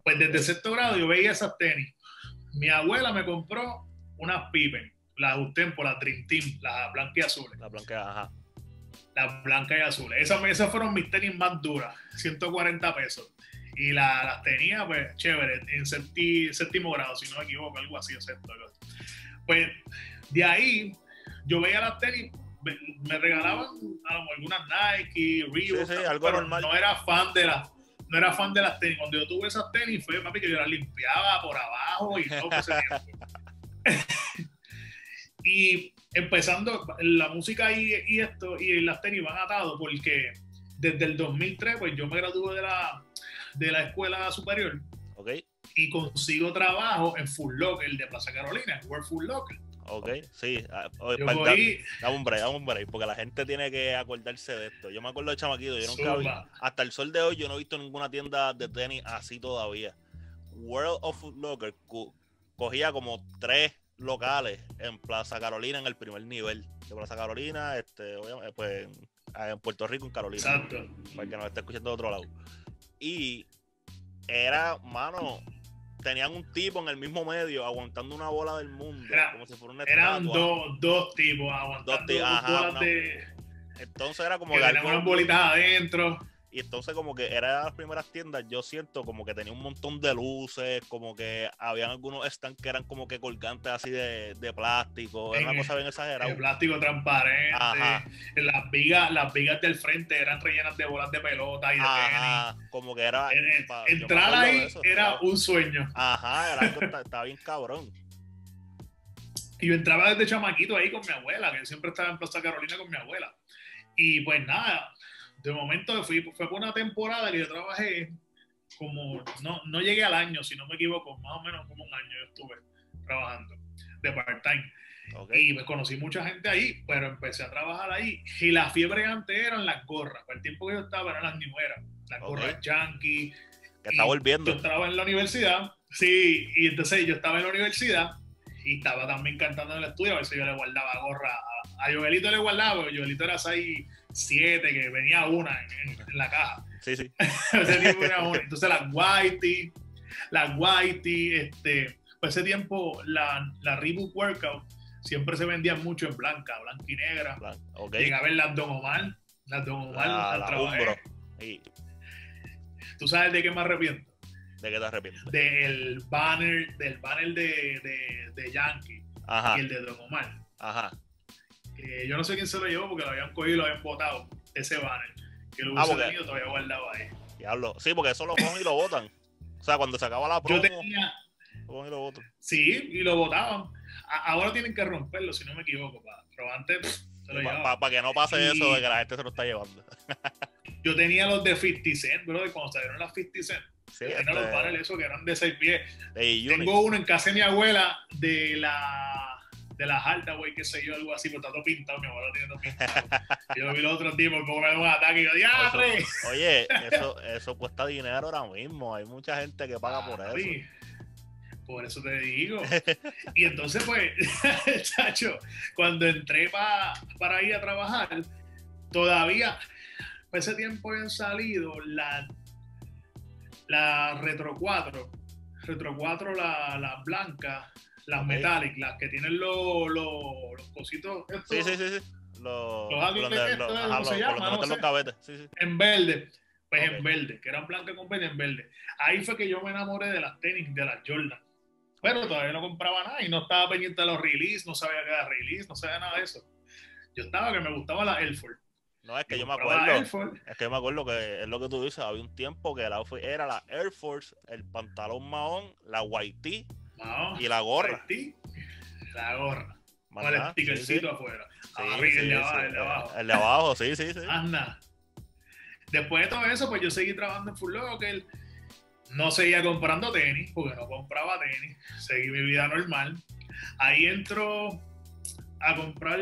S2: Pues desde sexto grado yo veía esas tenis. Mi abuela me compró unas Pippen, las Ustempo, las Dream Team, las blancas y azules.
S1: Las blancas, ajá.
S2: Las blancas y azules. Esas, esas fueron mis tenis más duras, 140 pesos. Y las tenía, pues, chévere, en séptimo grado, si no me equivoco, algo así, sexto. Pues de ahí yo veía las tenis, me, regalaban algunas Nike, Reebok, algo normal. no era fan de las no era fan de las tenis. Cuando yo tuve esas tenis fue, papi, que yo las limpiaba por abajo y todo ese tiempo. y empezando la música y, y, esto y las tenis van atados porque desde el 2003 pues yo me gradué de la, de la escuela superior
S1: okay.
S2: y consigo trabajo en Full Locker de Plaza Carolina, World Full Locker.
S1: Ok, sí. Ah, dame un break, dame un break, porque la gente tiene que acordarse de esto. Yo me acuerdo de chamaquito, yo nunca vi, hasta el sol de hoy yo no he visto ninguna tienda de tenis así todavía. World of Locker cogía como tres locales en Plaza Carolina en el primer nivel de Plaza Carolina, este, pues en Puerto Rico, en Carolina.
S2: Exacto.
S1: Para que nos esté escuchando de otro lado. Y era, mano, tenían un tipo en el mismo medio aguantando una bola del mundo, como si fuera una
S2: Eran dos, dos tipos aguantando dos bolas de...
S1: Entonces era como
S2: que unas bolitas adentro.
S1: Y entonces como que era de las primeras tiendas, yo siento como que tenía un montón de luces, como que habían algunos stands que eran como que colgantes así de, de plástico, era una cosa bien exagerada.
S2: De plástico transparente. Las vigas, las vigas del frente eran rellenas de bolas de pelota y de Ajá.
S1: Como que era...
S2: entrar ahí era un sueño.
S1: Ajá, era algo, estaba bien cabrón.
S2: Y yo entraba desde chamaquito ahí con mi abuela, que yo siempre estaba en Plaza Carolina con mi abuela. Y pues nada, de momento fui, fue por una temporada que yo trabajé como, no, no llegué al año, si no me equivoco, más o menos como un año yo estuve trabajando de part-time. Y me conocí mucha gente ahí, pero empecé a trabajar ahí. Y la fiebre antes eran las gorras. Para el tiempo que yo estaba eran las New Era, las gorras Yankee.
S1: Que está volviendo.
S2: Yo estaba en la universidad, sí, y entonces yo estaba en la universidad y estaba también cantando en el estudio, a ver si yo le guardaba gorra. A, a Joelito le guardaba, porque Joelito era 6 siete, que venía una en, la caja.
S1: Sí, sí.
S2: ese tiempo único. Entonces las Whitey, las Whitey, este, pues ese tiempo la, la Workout siempre se vendían mucho en blanca, blanca y negra.
S1: Plan- Ok.
S2: Llegué a ver las Don Omar, las Don Omar,
S1: La,
S2: las
S1: la. Umbro. Y,
S2: ¿Tú sabes de qué me arrepiento?
S1: ¿De qué te arrepientes?
S2: Del banner, del banner de, de, de Yankee
S1: Ajá,
S2: y el de Don Omar.
S1: ajá.
S2: Que yo no sé quién se lo llevó porque lo habían cogido y lo habían botado, ese banner. Que lo
S1: Ah,
S2: hubiese
S1: porque-
S2: tenido todavía guardado ahí.
S1: Diablo. Sí, porque eso lo cogen y lo botan. O sea, cuando se acaba la promo,
S2: Yo tenía,
S1: lo cogen y lo botan.
S2: sí, y lo botaban. A- ahora tienen que romperlo, si no me equivoco, pa. pero antes se lo
S1: Para
S2: llevaban.
S1: que no pase
S2: Y-
S1: eso de que la gente se lo está llevando.
S2: Yo tenía los de 50 Cent, bro, de cuando salieron las 50 Cent.
S1: Sí,
S2: tenía los banners
S1: este,
S2: esos que eran de 6 pies. Tengo uno en casa de mi abuela de la de la Hardaway, qué sé yo, algo así, pero está todo pintado, mi abuela tiene todo pintado. yo vi los otros tipos como me un ataque y yo, ¡diatre!
S1: Oye, eso, eso cuesta dinero ahora mismo. Hay mucha gente que paga por eso.
S2: Papi, Por eso te digo. Y entonces, pues, chacho, cuando entré pa- para ir a trabajar, todavía, para ese tiempo habían salido la, la Retro 4, Retro 4, las la blancas, las. Metallic, las que tienen los, los, los cositos estos
S1: Sí, sí, sí, sí. Los,
S2: Los
S1: sí.
S2: en verde. Pues en verde, que eran blancas con verde en verde. Ahí fue que yo me enamoré de las tenis, de las Jordan. Pero todavía no compraba nada y no estaba pendiente de los release, no sabía qué era release, no sabía nada de eso. Yo estaba que me gustaba la Air Force.
S1: No, es que yo me
S2: la
S1: acuerdo. Es que yo me acuerdo que es lo que tú dices. Había un tiempo que outfit era la Air Force, el pantalón mahón, la white tee
S2: No,
S1: y la gorra.
S2: La gorra. Con el stickercito afuera. El de
S1: sí,
S2: abajo, el de abajo.
S1: Sí, sí, sí.
S2: Nada. Después de todo eso, pues yo seguí trabajando en Full Locker. No seguía comprando tenis, porque no compraba tenis. Seguí mi vida normal. Ahí entro a comprar,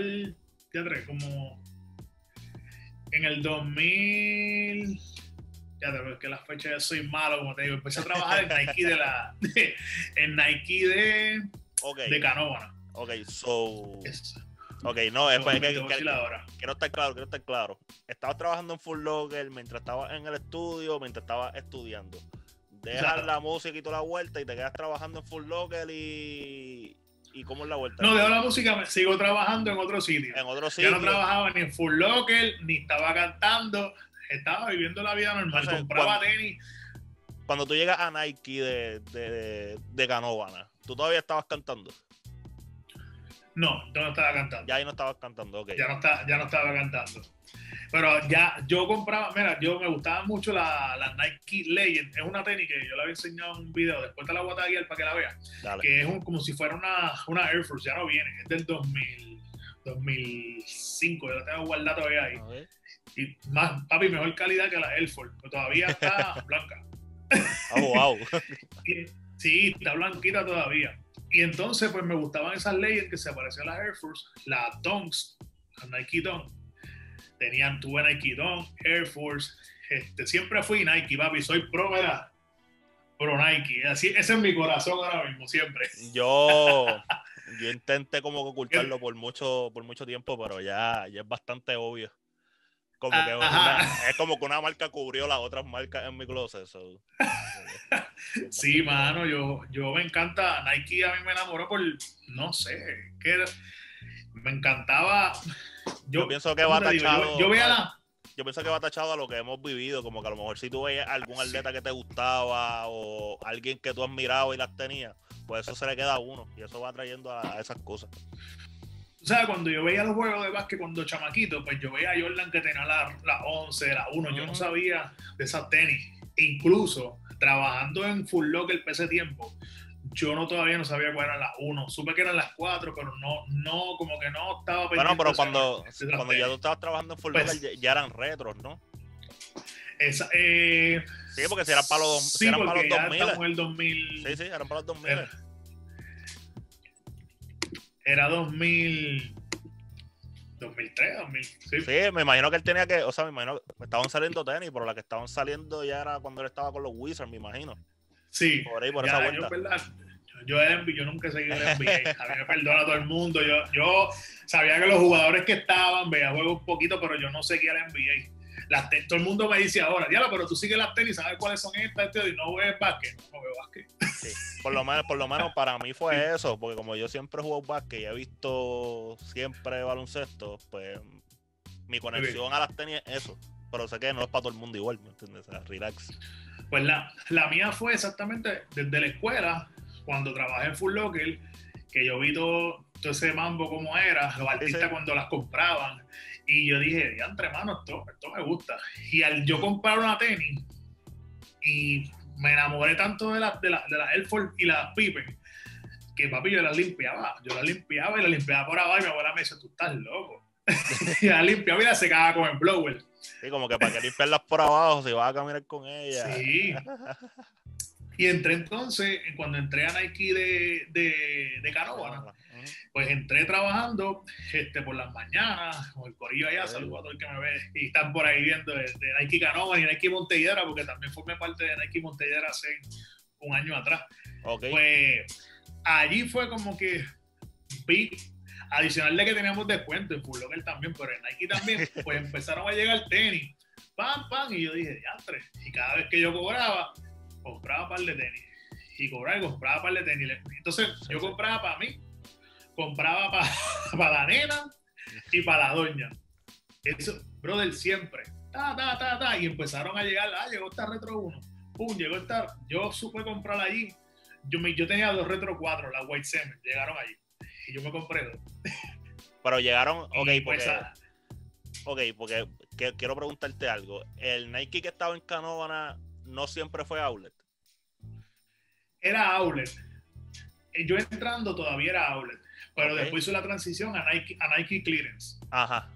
S2: tres, como en el 2000. Ya te que las fechas soy malo, como te digo. Empecé a trabajar en Nike de la. de- en Nike de,
S1: Ok,
S2: de Canóvana.
S1: ok, so. Ok, no, es
S2: no,
S1: que, quiero estar claro, quiero estar claro. Estabas trabajando en Full Locker mientras estabas en el estudio, mientras estabas estudiando. Dejas la música y toda la vuelta y te quedas trabajando en Full Locker y. ¿Y cómo es la vuelta?
S2: No, dejo la música, me- sigo trabajando en otro sitio.
S1: En otro sitio.
S2: no trabajaba ni en Full Locker, ni estaba cantando, estaba viviendo la vida normal.
S1: Entonces,
S2: Compraba
S1: cuando-
S2: tenis.
S1: Cuando tú llegas a Nike de, de, de, de Canóvana, ¿tú todavía estabas cantando?
S2: No, yo no estaba cantando.
S1: Ya ahí no estabas cantando, ok.
S2: Ya no, estaba, ya no estaba cantando. Pero ya yo compraba, mira, yo me gustaba mucho la, la Nike Legend. Es una tenis que yo le había enseñado en un video, después te la voy a taguear para que la veas.
S1: Dale.
S2: Que es un- como si fuera una, una Air Force, ya no viene, es del 2000, 2005, yo la tengo guardada todavía ahí.
S1: A ver.
S2: Y más, papi, mejor calidad que la Air Force, pero todavía está blanca.
S1: Oh, wow.
S2: Y- Sí, está blanquita todavía. Y entonces, pues me gustaban esas leyes que se parecían a las Air Force, las Dunks, las Nike Dunk. Tenían, tuve Nike Dunk, Air Force. Este, siempre fui Nike, papi. Soy pro, ¿verdad? Pro Nike. Así, ese es mi corazón ahora mismo, siempre.
S1: Yo, yo intenté como que ocultarlo por mucho, por mucho tiempo, pero ya, ya es bastante obvio. Como que
S2: Ah,
S1: una- es como que una marca cubrió las otras marcas en mi closet. so.
S2: Sí, mano, yo, yo me encanta. Nike a mí me enamoró por, no sé, que me encantaba.
S1: Yo, pienso que va tachado.
S2: Yo, yo veía la.
S1: yo pienso que va tachado a lo que hemos vivido, como que a lo mejor si tú veías algún atleta que te gustaba o alguien que tú admirabas y las tenías, pues eso se le queda a uno y eso va trayendo a esas cosas.
S2: O sea, cuando yo veía los juegos de básquet cuando chamaquito, pues yo veía a Jordan que tenía la, la 11, la 1, yo no sabía de esas tenis. Incluso trabajando en Full Locker ese tiempo, yo no todavía no sabía cuál eran las 1. Supe que eran las 4, pero no, no, como que no estaba
S1: Bueno,
S2: pendiente
S1: pero cuando, cuando ya tú estabas trabajando en Full
S2: Pues-
S1: Locker, ya, eran retros, ¿no?
S2: Esa, eh,
S1: Sí, porque si eran para los, si
S2: sí,
S1: eran para los
S2: ya
S1: 2000.
S2: estamos en el 2000.
S1: Sí, sí, eran para los 2000.
S2: Era, era 2000. 2003, 2000. Sí.
S1: Sí, me imagino que él tenía que, o sea, me imagino que estaban saliendo tenis, pero la que estaban saliendo ya era cuando él estaba con los Wizards, me imagino.
S2: Sí,
S1: Por ahí, por
S2: ya,
S1: esa
S2: yo,
S1: vuelta.
S2: ¿verdad? Yo, yo nunca seguido el NBA. A mí me perdona todo el mundo. Yo, yo sabía que los jugadores que estaban, veía juegos un poquito, pero yo no seguía el NBA. Las todo el mundo me dice ahora, diablo, pero tú sigues las tenis, ¿sabes cuáles son estas? Este, y no ves básquet. No veo básquet.
S1: Sí. Por lo menos, por lo menos para mí fue eso, porque como yo siempre jugado básquet y he visto siempre baloncesto, pues mi conexión a las tenis es eso. Pero sé que no es para todo el mundo igual, ¿me entiendes? O sea, relax.
S2: Pues la, la mía fue exactamente desde la escuela, cuando trabajé en Full Locker, que yo vi todo, todo ese mambo como era, los artistas
S1: sí.
S2: cuando las compraban. Y yo dije, diantre, mano, esto, esto me gusta. Y al yo comprar una tenis, y me enamoré tanto de las de la, de la Air Force y las Pippen, que papi yo las limpiaba. Yo las limpiaba y las limpiaba por abajo y mi abuela me dice, tú estás loco. y las limpiaba y las secaba con el blower.
S1: Sí, como que para que limpiarlas por abajo, si vas a caminar con ellas.
S2: Sí. Y entré entonces, cuando entré a Nike de, de, de Canóvana,
S1: Ujú.
S2: pues entré trabajando este, por las mañanas, con el corillo allá, saludo a todo el que me ve, y están por ahí viendo de, de Nike Canóvana y Nike Montellera, porque también formé parte de Nike Montellera hace un año atrás.
S1: Ok.
S2: Pues allí fue como que vi, adicional de que teníamos descuento en Full Locker también, pero en Nike también, pues empezaron a llegar tenis, pam, pam, y yo dije, diantre, y cada vez que yo cobraba, compraba par de tenis, y cobraba y compraba par de tenis. Entonces
S1: Sí,
S2: yo
S1: sí.
S2: compraba para mí, compraba para la nena y para la doña. Eso, brother, siempre. Ta, ta, ta, ta, y empezaron a llegar, ah, llegó esta Retro 1, pum, llegó esta, yo supe comprar allí, yo, me, yo tenía dos Retro 4, las White Semen, llegaron allí, y yo me compré dos.
S1: Pero llegaron, ok,
S2: Y, pues,
S1: porque,
S2: ah,
S1: ok, porque que- quiero preguntarte algo. El Nike que estaba en Canóvana no siempre fue outlet.
S2: era outlet. Eh, Yo entrando todavía era outlet, pero después hizo la transición a Nike, a Nike Clearance.
S1: Ajá.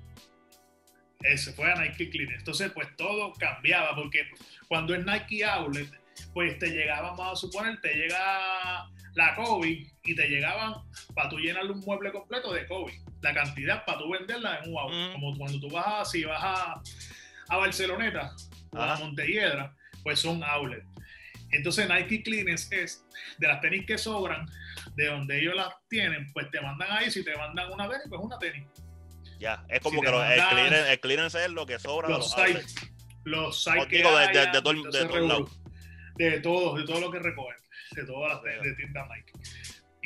S2: Ese fue a Nike Clearance. Entonces, pues todo cambiaba, porque cuando es Nike Outlet, pues te llegaba, vamos a suponer, te llega la Kobe y te llegaban para tú llenarle un mueble completo de Kobe. La cantidad para tú venderla en un outlet.
S1: Mm.
S2: Como cuando tú vas a, si vas a, a Barceloneta o a. Montelledra, pues son outlet. Entonces Nike Clearance es de las tenis que sobran, de donde ellos las tienen, pues te mandan ahí, si te mandan una tenis, pues una tenis.
S1: Ya. Es como
S2: Si
S1: que
S2: te
S1: lo- el, clearance, el clearance es lo que sobra de
S2: los
S1: los
S2: sites, los sites que
S1: de- de- de todo de lados.
S2: de todo lo que recogen, de todas las de, de tiendas Nike.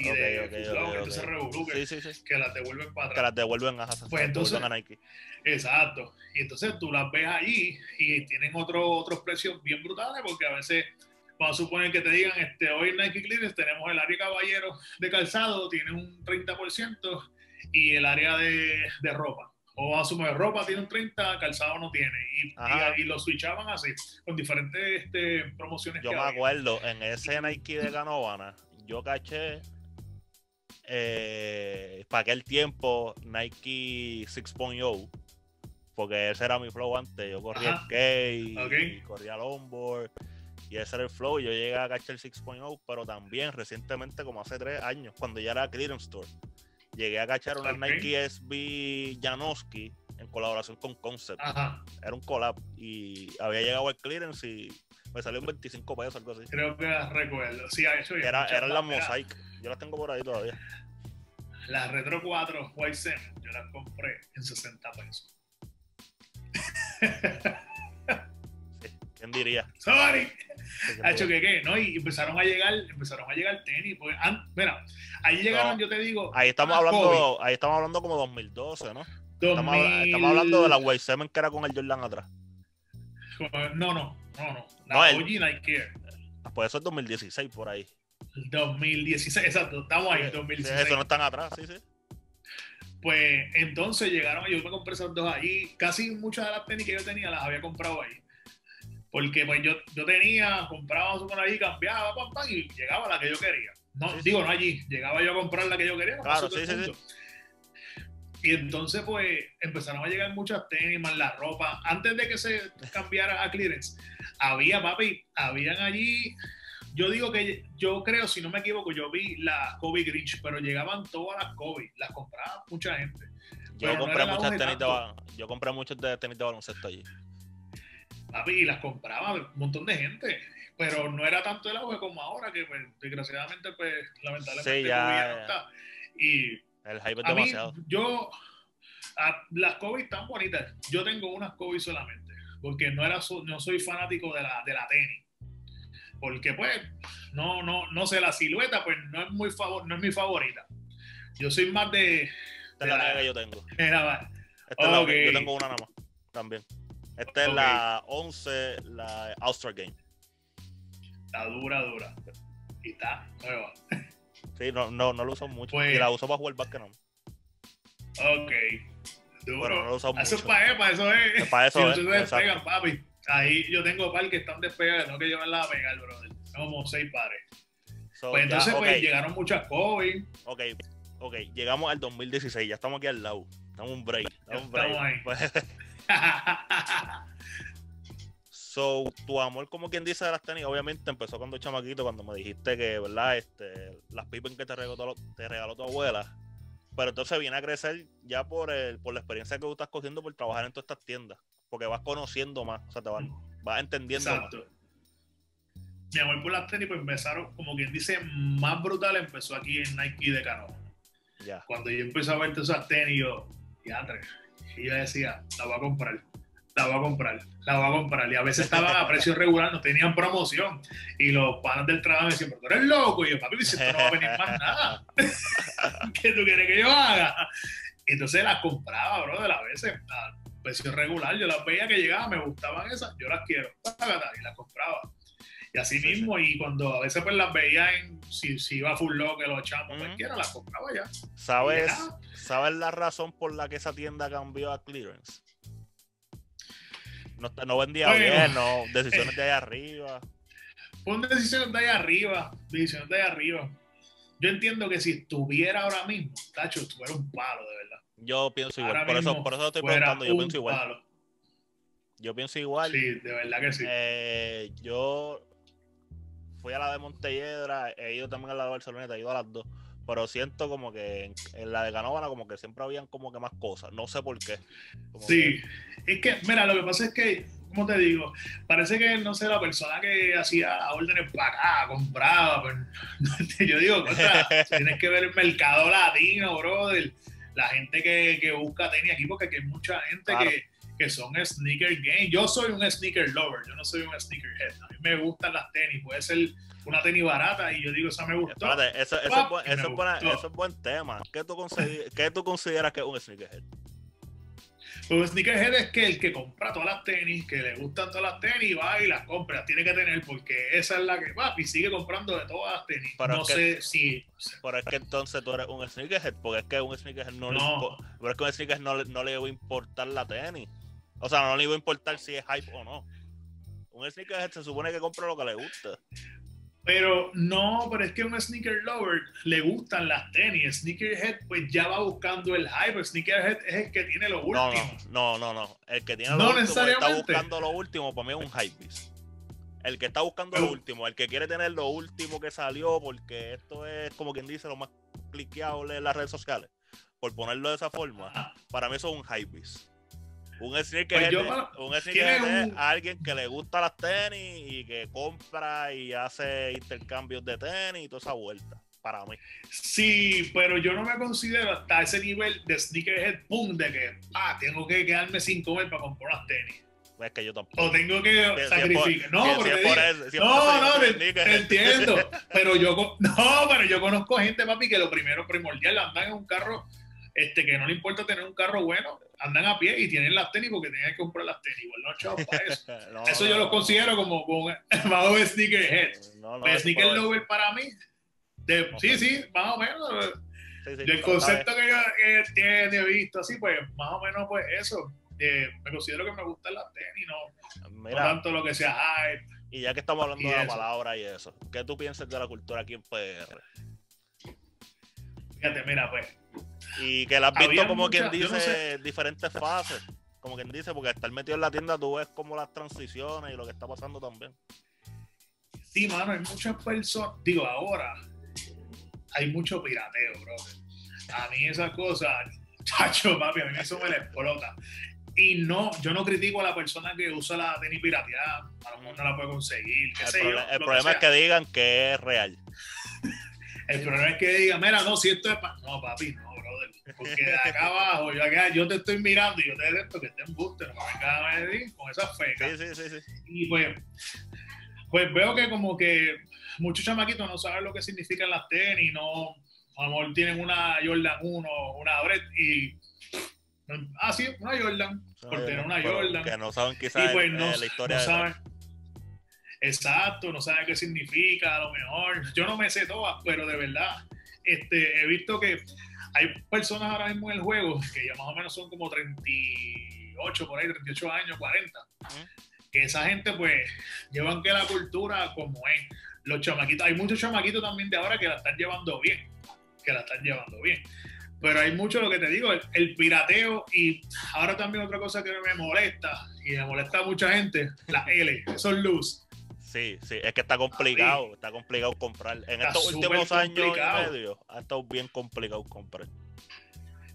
S2: Y
S1: Ok,
S2: de
S1: ok,
S2: Foot
S1: ok,
S2: Locker,
S1: ok.
S2: entonces revolú, que,
S1: Sí, sí, sí.
S2: que las devuelven para
S1: Que
S2: atrás.
S1: las devuelven a, se
S2: Pues
S1: las
S2: entonces-
S1: devuelven a Nike.
S2: Exacto. Y entonces tú las ves allí y tienen otro, otros precios bien brutales porque a veces vamos a suponer que te digan, este, hoy en Nike Clearance tenemos el área caballero de calzado, tiene un 30% y el área de, de ropa. O vamos a suponer, ropa tiene un 30, calzado no tiene. Y,
S1: Ajá.
S2: y, y lo switchaban así, con diferentes este, promociones
S1: Yo
S2: que
S1: me
S2: había.
S1: acuerdo, en ese Nike de Canóvana, yo caché eh, para aquel tiempo Nike 6.0, porque ese era mi flow antes. Yo corría
S2: Ajá.
S1: el y corría el onboard, y ese era el flow. y Yo llegué a cachar el 6.0, pero también recientemente, como hace tres años, cuando ya era Clearance Store, llegué a cachar una. Nike SB Janowski en colaboración con Concept.
S2: Ajá,
S1: Era un collab y había llegado al clearance y me salió en 25 pesos, algo así.
S2: creo que recuerdo. Sí,
S1: Era, eran las
S2: más.
S1: Yo las tengo por ahí todavía.
S2: Las Retro 4 White Semen, yo las compré en 60 pesos.
S1: Sí. ¿Quién diría?
S2: ¡Sorry!
S1: Sí, ¿quién
S2: Ha hecho
S1: diría?
S2: que qué, ¿no? Y empezaron a llegar, empezaron a llegar tenis. Porque, an- mira, ahí llegaron,
S1: No.
S2: yo te digo.
S1: Ahí estamos
S2: ah,
S1: hablando, ahí estamos hablando como 2012, ¿no?
S2: Kobe,
S1: Estamos, habla-
S2: 2000
S1: estamos hablando de la White Seven que era con el Jordan atrás.
S2: No, no, no, no. La
S1: No, el-
S2: Nike Air.
S1: Ah, Pues eso es 2016 por ahí.
S2: 2016, exacto, estamos ahí,
S1: Sí,
S2: 2016.
S1: eso no están atrás, sí, sí.
S2: Pues entonces llegaron, yo me compré esos dos ahí. Casi muchas de las tenis que yo tenía las había comprado ahí. Porque pues yo, yo tenía, compraba su ahí, cambiaba, pam, pam, y llegaba la que yo quería. No,
S1: Sí, sí.
S2: digo, no allí, llegaba yo a comprar la que yo quería.
S1: Claro, sí, sí,
S2: mundo. Y entonces pues empezaron a llegar muchas tenis, más la ropa. Antes de que se cambiara a clearance, había, papi, habían allí, yo digo que, yo creo, si no me equivoco, yo vi las Kobe Grinch, pero llegaban todas las Kobe, las compraba mucha gente.
S1: Yo
S2: no
S1: compré
S2: la
S1: muchas tenis de, yo compré muchos de tenis de baloncesto allí.
S2: Papi, y las compraba un montón de gente. Pero no era tanto el auge como ahora, que pues, desgraciadamente, pues, lamentablemente,
S1: Sí, ya, ya.
S2: no está. Y
S1: El hype es
S2: a mí,
S1: demasiado.
S2: yo, a- las Kobe están bonitas. Yo tengo unas Kobe solamente. porque no, era, no soy fanático de la, de la tenis. Porque pues, no, no, no sé, la silueta pues no es, muy favor, no es mi favorita. Yo soy más de...
S1: Esta es la, que yo tengo. Esta es la, yo tengo una nada más, también. Esta es la 11, la All-Star Game.
S2: Está dura, dura. Y está nueva.
S1: Sí, no, no, no lo uso mucho. y la uso para jugar básquet, no.
S2: Ok. Duro.
S1: Bueno, no lo uso
S2: eso
S1: mucho.
S2: es para, para eso es.
S1: Para eso
S2: si
S1: es.
S2: despegan, papi. Ahí yo tengo par que están despegados, tengo que llevarla a pegar, brother. Como seis pares.
S1: So,
S2: pues entonces,
S1: ya,
S2: pues llegaron muchas COVID.
S1: Ok, ok, llegamos al 2016, ya estamos aquí al lado. Estamos un break. Estamos un break.
S2: Estamos ahí.
S1: So, tu amor, como quien dice, de las tenis, obviamente empezó cuando chamaquito, cuando me dijiste que, ¿verdad? Este, las pipas que te regaló, te regaló tu abuela. Pero entonces viene a crecer ya por, el, por la experiencia que tú estás cogiendo por trabajar en todas estas tiendas. Porque vas conociendo más, o sea, te vas, vas entendiendo
S2: Exacto.
S1: más.
S2: Mi amor por las tenis, pues empezaron, como quien dice, más brutal empezó aquí en Nike de Cano.
S1: Ya.
S2: Cuando yo empecé a ver todas esas tenis, yo, diantre, y yo decía, la voy a comprar, la voy a comprar, la voy a comprar. Y a veces estaban a precio regular, no tenían promoción. Y los panas del trabajo me decían, pero tú eres loco. Y yo, papi, si esto no va a venir más nada. ¿Qué tú quieres que yo haga? Y entonces las compraba, brother, a veces a precio regular. Yo las veía que llegaban, me gustaban esas, yo las quiero. Y las compraba. Y así
S1: Sí, sí.
S2: mismo, y cuando a veces pues las veía en, si, si iba full lock, los chamos,
S1: Ujú.
S2: cualquiera, las compraba ya.
S1: ¿Sabes,
S2: Ya.
S1: ¿Sabes la razón por la que esa tienda cambió a clearance? No, no vendía
S2: Bueno,
S1: bien, no, decisiones de ahí arriba.
S2: Una decisión de ahí arriba, decisión de ahí arriba. Yo entiendo que si estuviera ahora mismo, Tacho, fuera un palo, de verdad.
S1: Yo pienso igual, por eso, por eso estoy preguntando, yo pienso igual.
S2: palo.
S1: Yo pienso igual.
S2: Sí, de verdad que sí.
S1: Eh, yo fui a la de Montelledra, he ido también a la de Barceloneta, he ido a las dos. Pero siento como que en, en la de Canóvana como que siempre habían como que más cosas. No sé por qué. Como
S2: Sí, es que, mira, lo que pasa es que, como te digo, parece que, no sé, la persona que hacía órdenes para acá, compraba, pues, yo digo, contra, tienes que ver el mercado latino, brother, la gente que, que busca tenis aquí, porque aquí hay mucha gente
S1: Claro.
S2: que, que son sneaker game. Yo soy un sneaker lover, yo no soy un sneakerhead. A mí me gustan las tenis, puede ser una tenis barata y yo digo, esa me gustó.
S1: Espérate, eso, eso, es, buen,
S2: me
S1: eso, es buena-
S2: gustó.
S1: eso es buen tema. ¿Qué tú, qué tú consideras que es un sneakerhead?
S2: Un sneakerhead es que el que compra todas las tenis, que le gustan todas las tenis, va y las compra, las tiene que tener porque esa es la que va y sigue comprando de todas las tenis.
S1: Pero
S2: no
S1: es que-
S2: sé si
S1: Pero es que entonces tú eres un sneakerhead, porque es que un sneakerhead no, le
S2: No.
S1: impo- pero es que un sneakerhead no, le- no le iba a importar la tenis. O sea, no le iba a importar si es hype o no. Un sneakerhead se supone que compra lo que le gusta.
S2: Pero no, pero es que a un sneaker lover le gustan las tenis. Sneakerhead pues ya va buscando el hype. Sneakerhead es el que tiene lo último.
S1: no, no, no, no. El que tiene lo
S2: No
S1: último, está buscando lo último, para mí es un hype. El que está buscando lo último, el que quiere tener lo último que salió, porque esto es como quien dice lo más cliqueable en las redes sociales. Por ponerlo de esa forma,
S2: Ah,
S1: para mí eso es un hype beast. Un sneakerhead,
S2: Pues
S1: es- un alguien que le gusta las tenis y que compra y hace intercambios de tenis y toda esa vuelta. Para mí.
S2: Sí, pero yo no me considero hasta ese nivel de sneakerhead, pum, de que, ah, tengo que quedarme sin comer para comprar las tenis.
S1: Es que yo tampoco.
S2: O tengo que
S1: Si- por-
S2: sacrificar. No,
S1: si-
S2: te
S1: eso- por
S2: No, no, te, entiendo. Pero yo, no, pero yo conozco gente, papi, que lo primero primordial andan en un carro, este, que no le importa tener un carro bueno, andan a pie y tienen las tenis porque tenían que comprar las tenis. Igual no, chavos, para eso.
S1: No,
S2: Eso
S1: no,
S2: yo lo
S1: no.
S2: considero como, como más un sneakerhead.
S1: Eso
S2: sneaker lover para mí, de- sí, sí, más o menos.
S1: sí, sí,
S2: el concepto que yo que tiene he visto así, pues más o menos pues eso. Eh, me considero que me gustan las tenis, no, tanto lo que sea hype.
S1: y ya que estamos hablando de la
S2: eso.
S1: palabra y eso, ¿qué tú piensas de la cultura aquí en PR?
S2: Fíjate, mira, pues,
S1: Y que la has visto
S2: Había
S1: como
S2: mucha-
S1: quien
S2: no
S1: dice diferentes fases. Como quien dice, porque estar metido en la tienda tú ves como las transiciones y lo que está pasando también.
S2: sí, mano, hay muchas personas, digo, ahora hay mucho pirateo, bro. A mí esas cosas, chacho, papi, a mí eso me le explota. Y no, yo no critico a la persona que usa la tenis pirateada, a lo mejor no la puede conseguir, qué
S1: El,
S2: sé yo,
S1: prole- el problema es que digan que es real.
S2: El problema es que diga, mira, no, si esto es pa-". No, papi, no, brother. Porque de acá abajo, yo, acá, yo te estoy mirando y yo te esto que te embuste, no me vengas a medir con esas fecas.
S1: Sí, sí, sí, sí.
S2: Y pues, pues veo que como que muchos chamaquitos no saben lo que significan las tenis, no, a lo mejor tienen una Jordan 1, una Brett y ah sí, una Jordan, por tener una Jordan.
S1: Que no saben quizás
S2: pues,
S1: no, la historia
S2: no saben, Exacto, no saben qué significa, a lo mejor. Yo no me sé todas, pero de verdad, este, he visto que hay personas ahora mismo en el juego que ya más o menos son como 38 por ahí, 38 años, 40. Que esa gente pues llevan que la cultura como es. Los chamaquitos, hay muchos chamaquitos también de ahora que la están llevando bien, que la están llevando bien. Pero hay mucho lo que te digo, el, pirateo y ahora también otra cosa que me molesta y me molesta a mucha gente, la L, esos luz
S1: Sí, sí, es que está complicado, está complicado comprar. En estos últimos años y medio ha estado bien complicado comprar.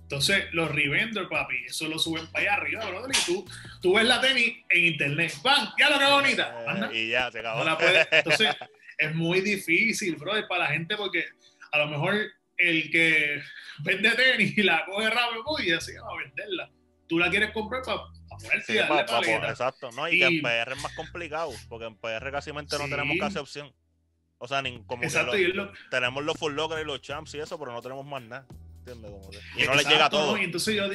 S2: Entonces, los revenders, papi, eso lo suben para allá arriba, brother. Y tú, tú ves la tenis en internet. ¡Bam! ¡Ya lo que bonita!
S1: Eh, y ya, se acabó.
S2: Entonces, es muy difícil, brother, para la gente, porque a lo mejor el que vende tenis y la coge rápido, y así va a venderla. Tú la quieres comprar para
S1: Exacto, ¿no? Y, que en PR es más complicado, porque en PR casi no tenemos casi opción. O sea, ni, como tenemos los full locker y los champs y eso, pero no tenemos más nada. y no le llega a todo.
S2: y entonces yo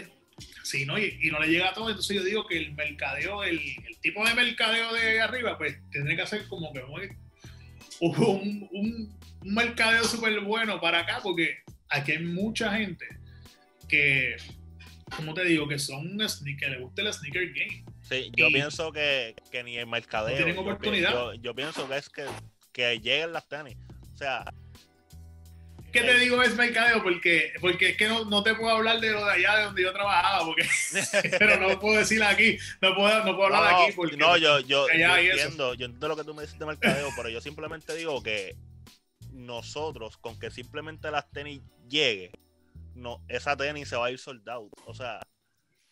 S2: sí, ¿no? Y, no le llega a todo, entonces yo digo que el mercadeo, el, tipo de mercadeo de arriba, pues tendría que hacer como que un, un, un mercadeo súper bueno para acá, porque aquí hay mucha gente que como te digo, que son que le gusta el sneaker game.
S1: Sí, yo pienso que, que, ni el mercadeo.
S2: tienen oportunidad.
S1: Yo, yo, pienso que es que, que lleguen las tenis. O sea.
S2: ¿Qué te digo es mercadeo? Porque, porque es que no, no, te puedo hablar de lo de allá de donde yo trabajaba, porque pero no puedo decir aquí, no puedo, no puedo hablar de aquí porque
S1: no, yo, yo, yo entiendo, yo entiendo lo que tú me dices de mercadeo, pero yo simplemente digo que nosotros, con que simplemente las tenis lleguen, no, esa tenis se va a ir soldado. O sea,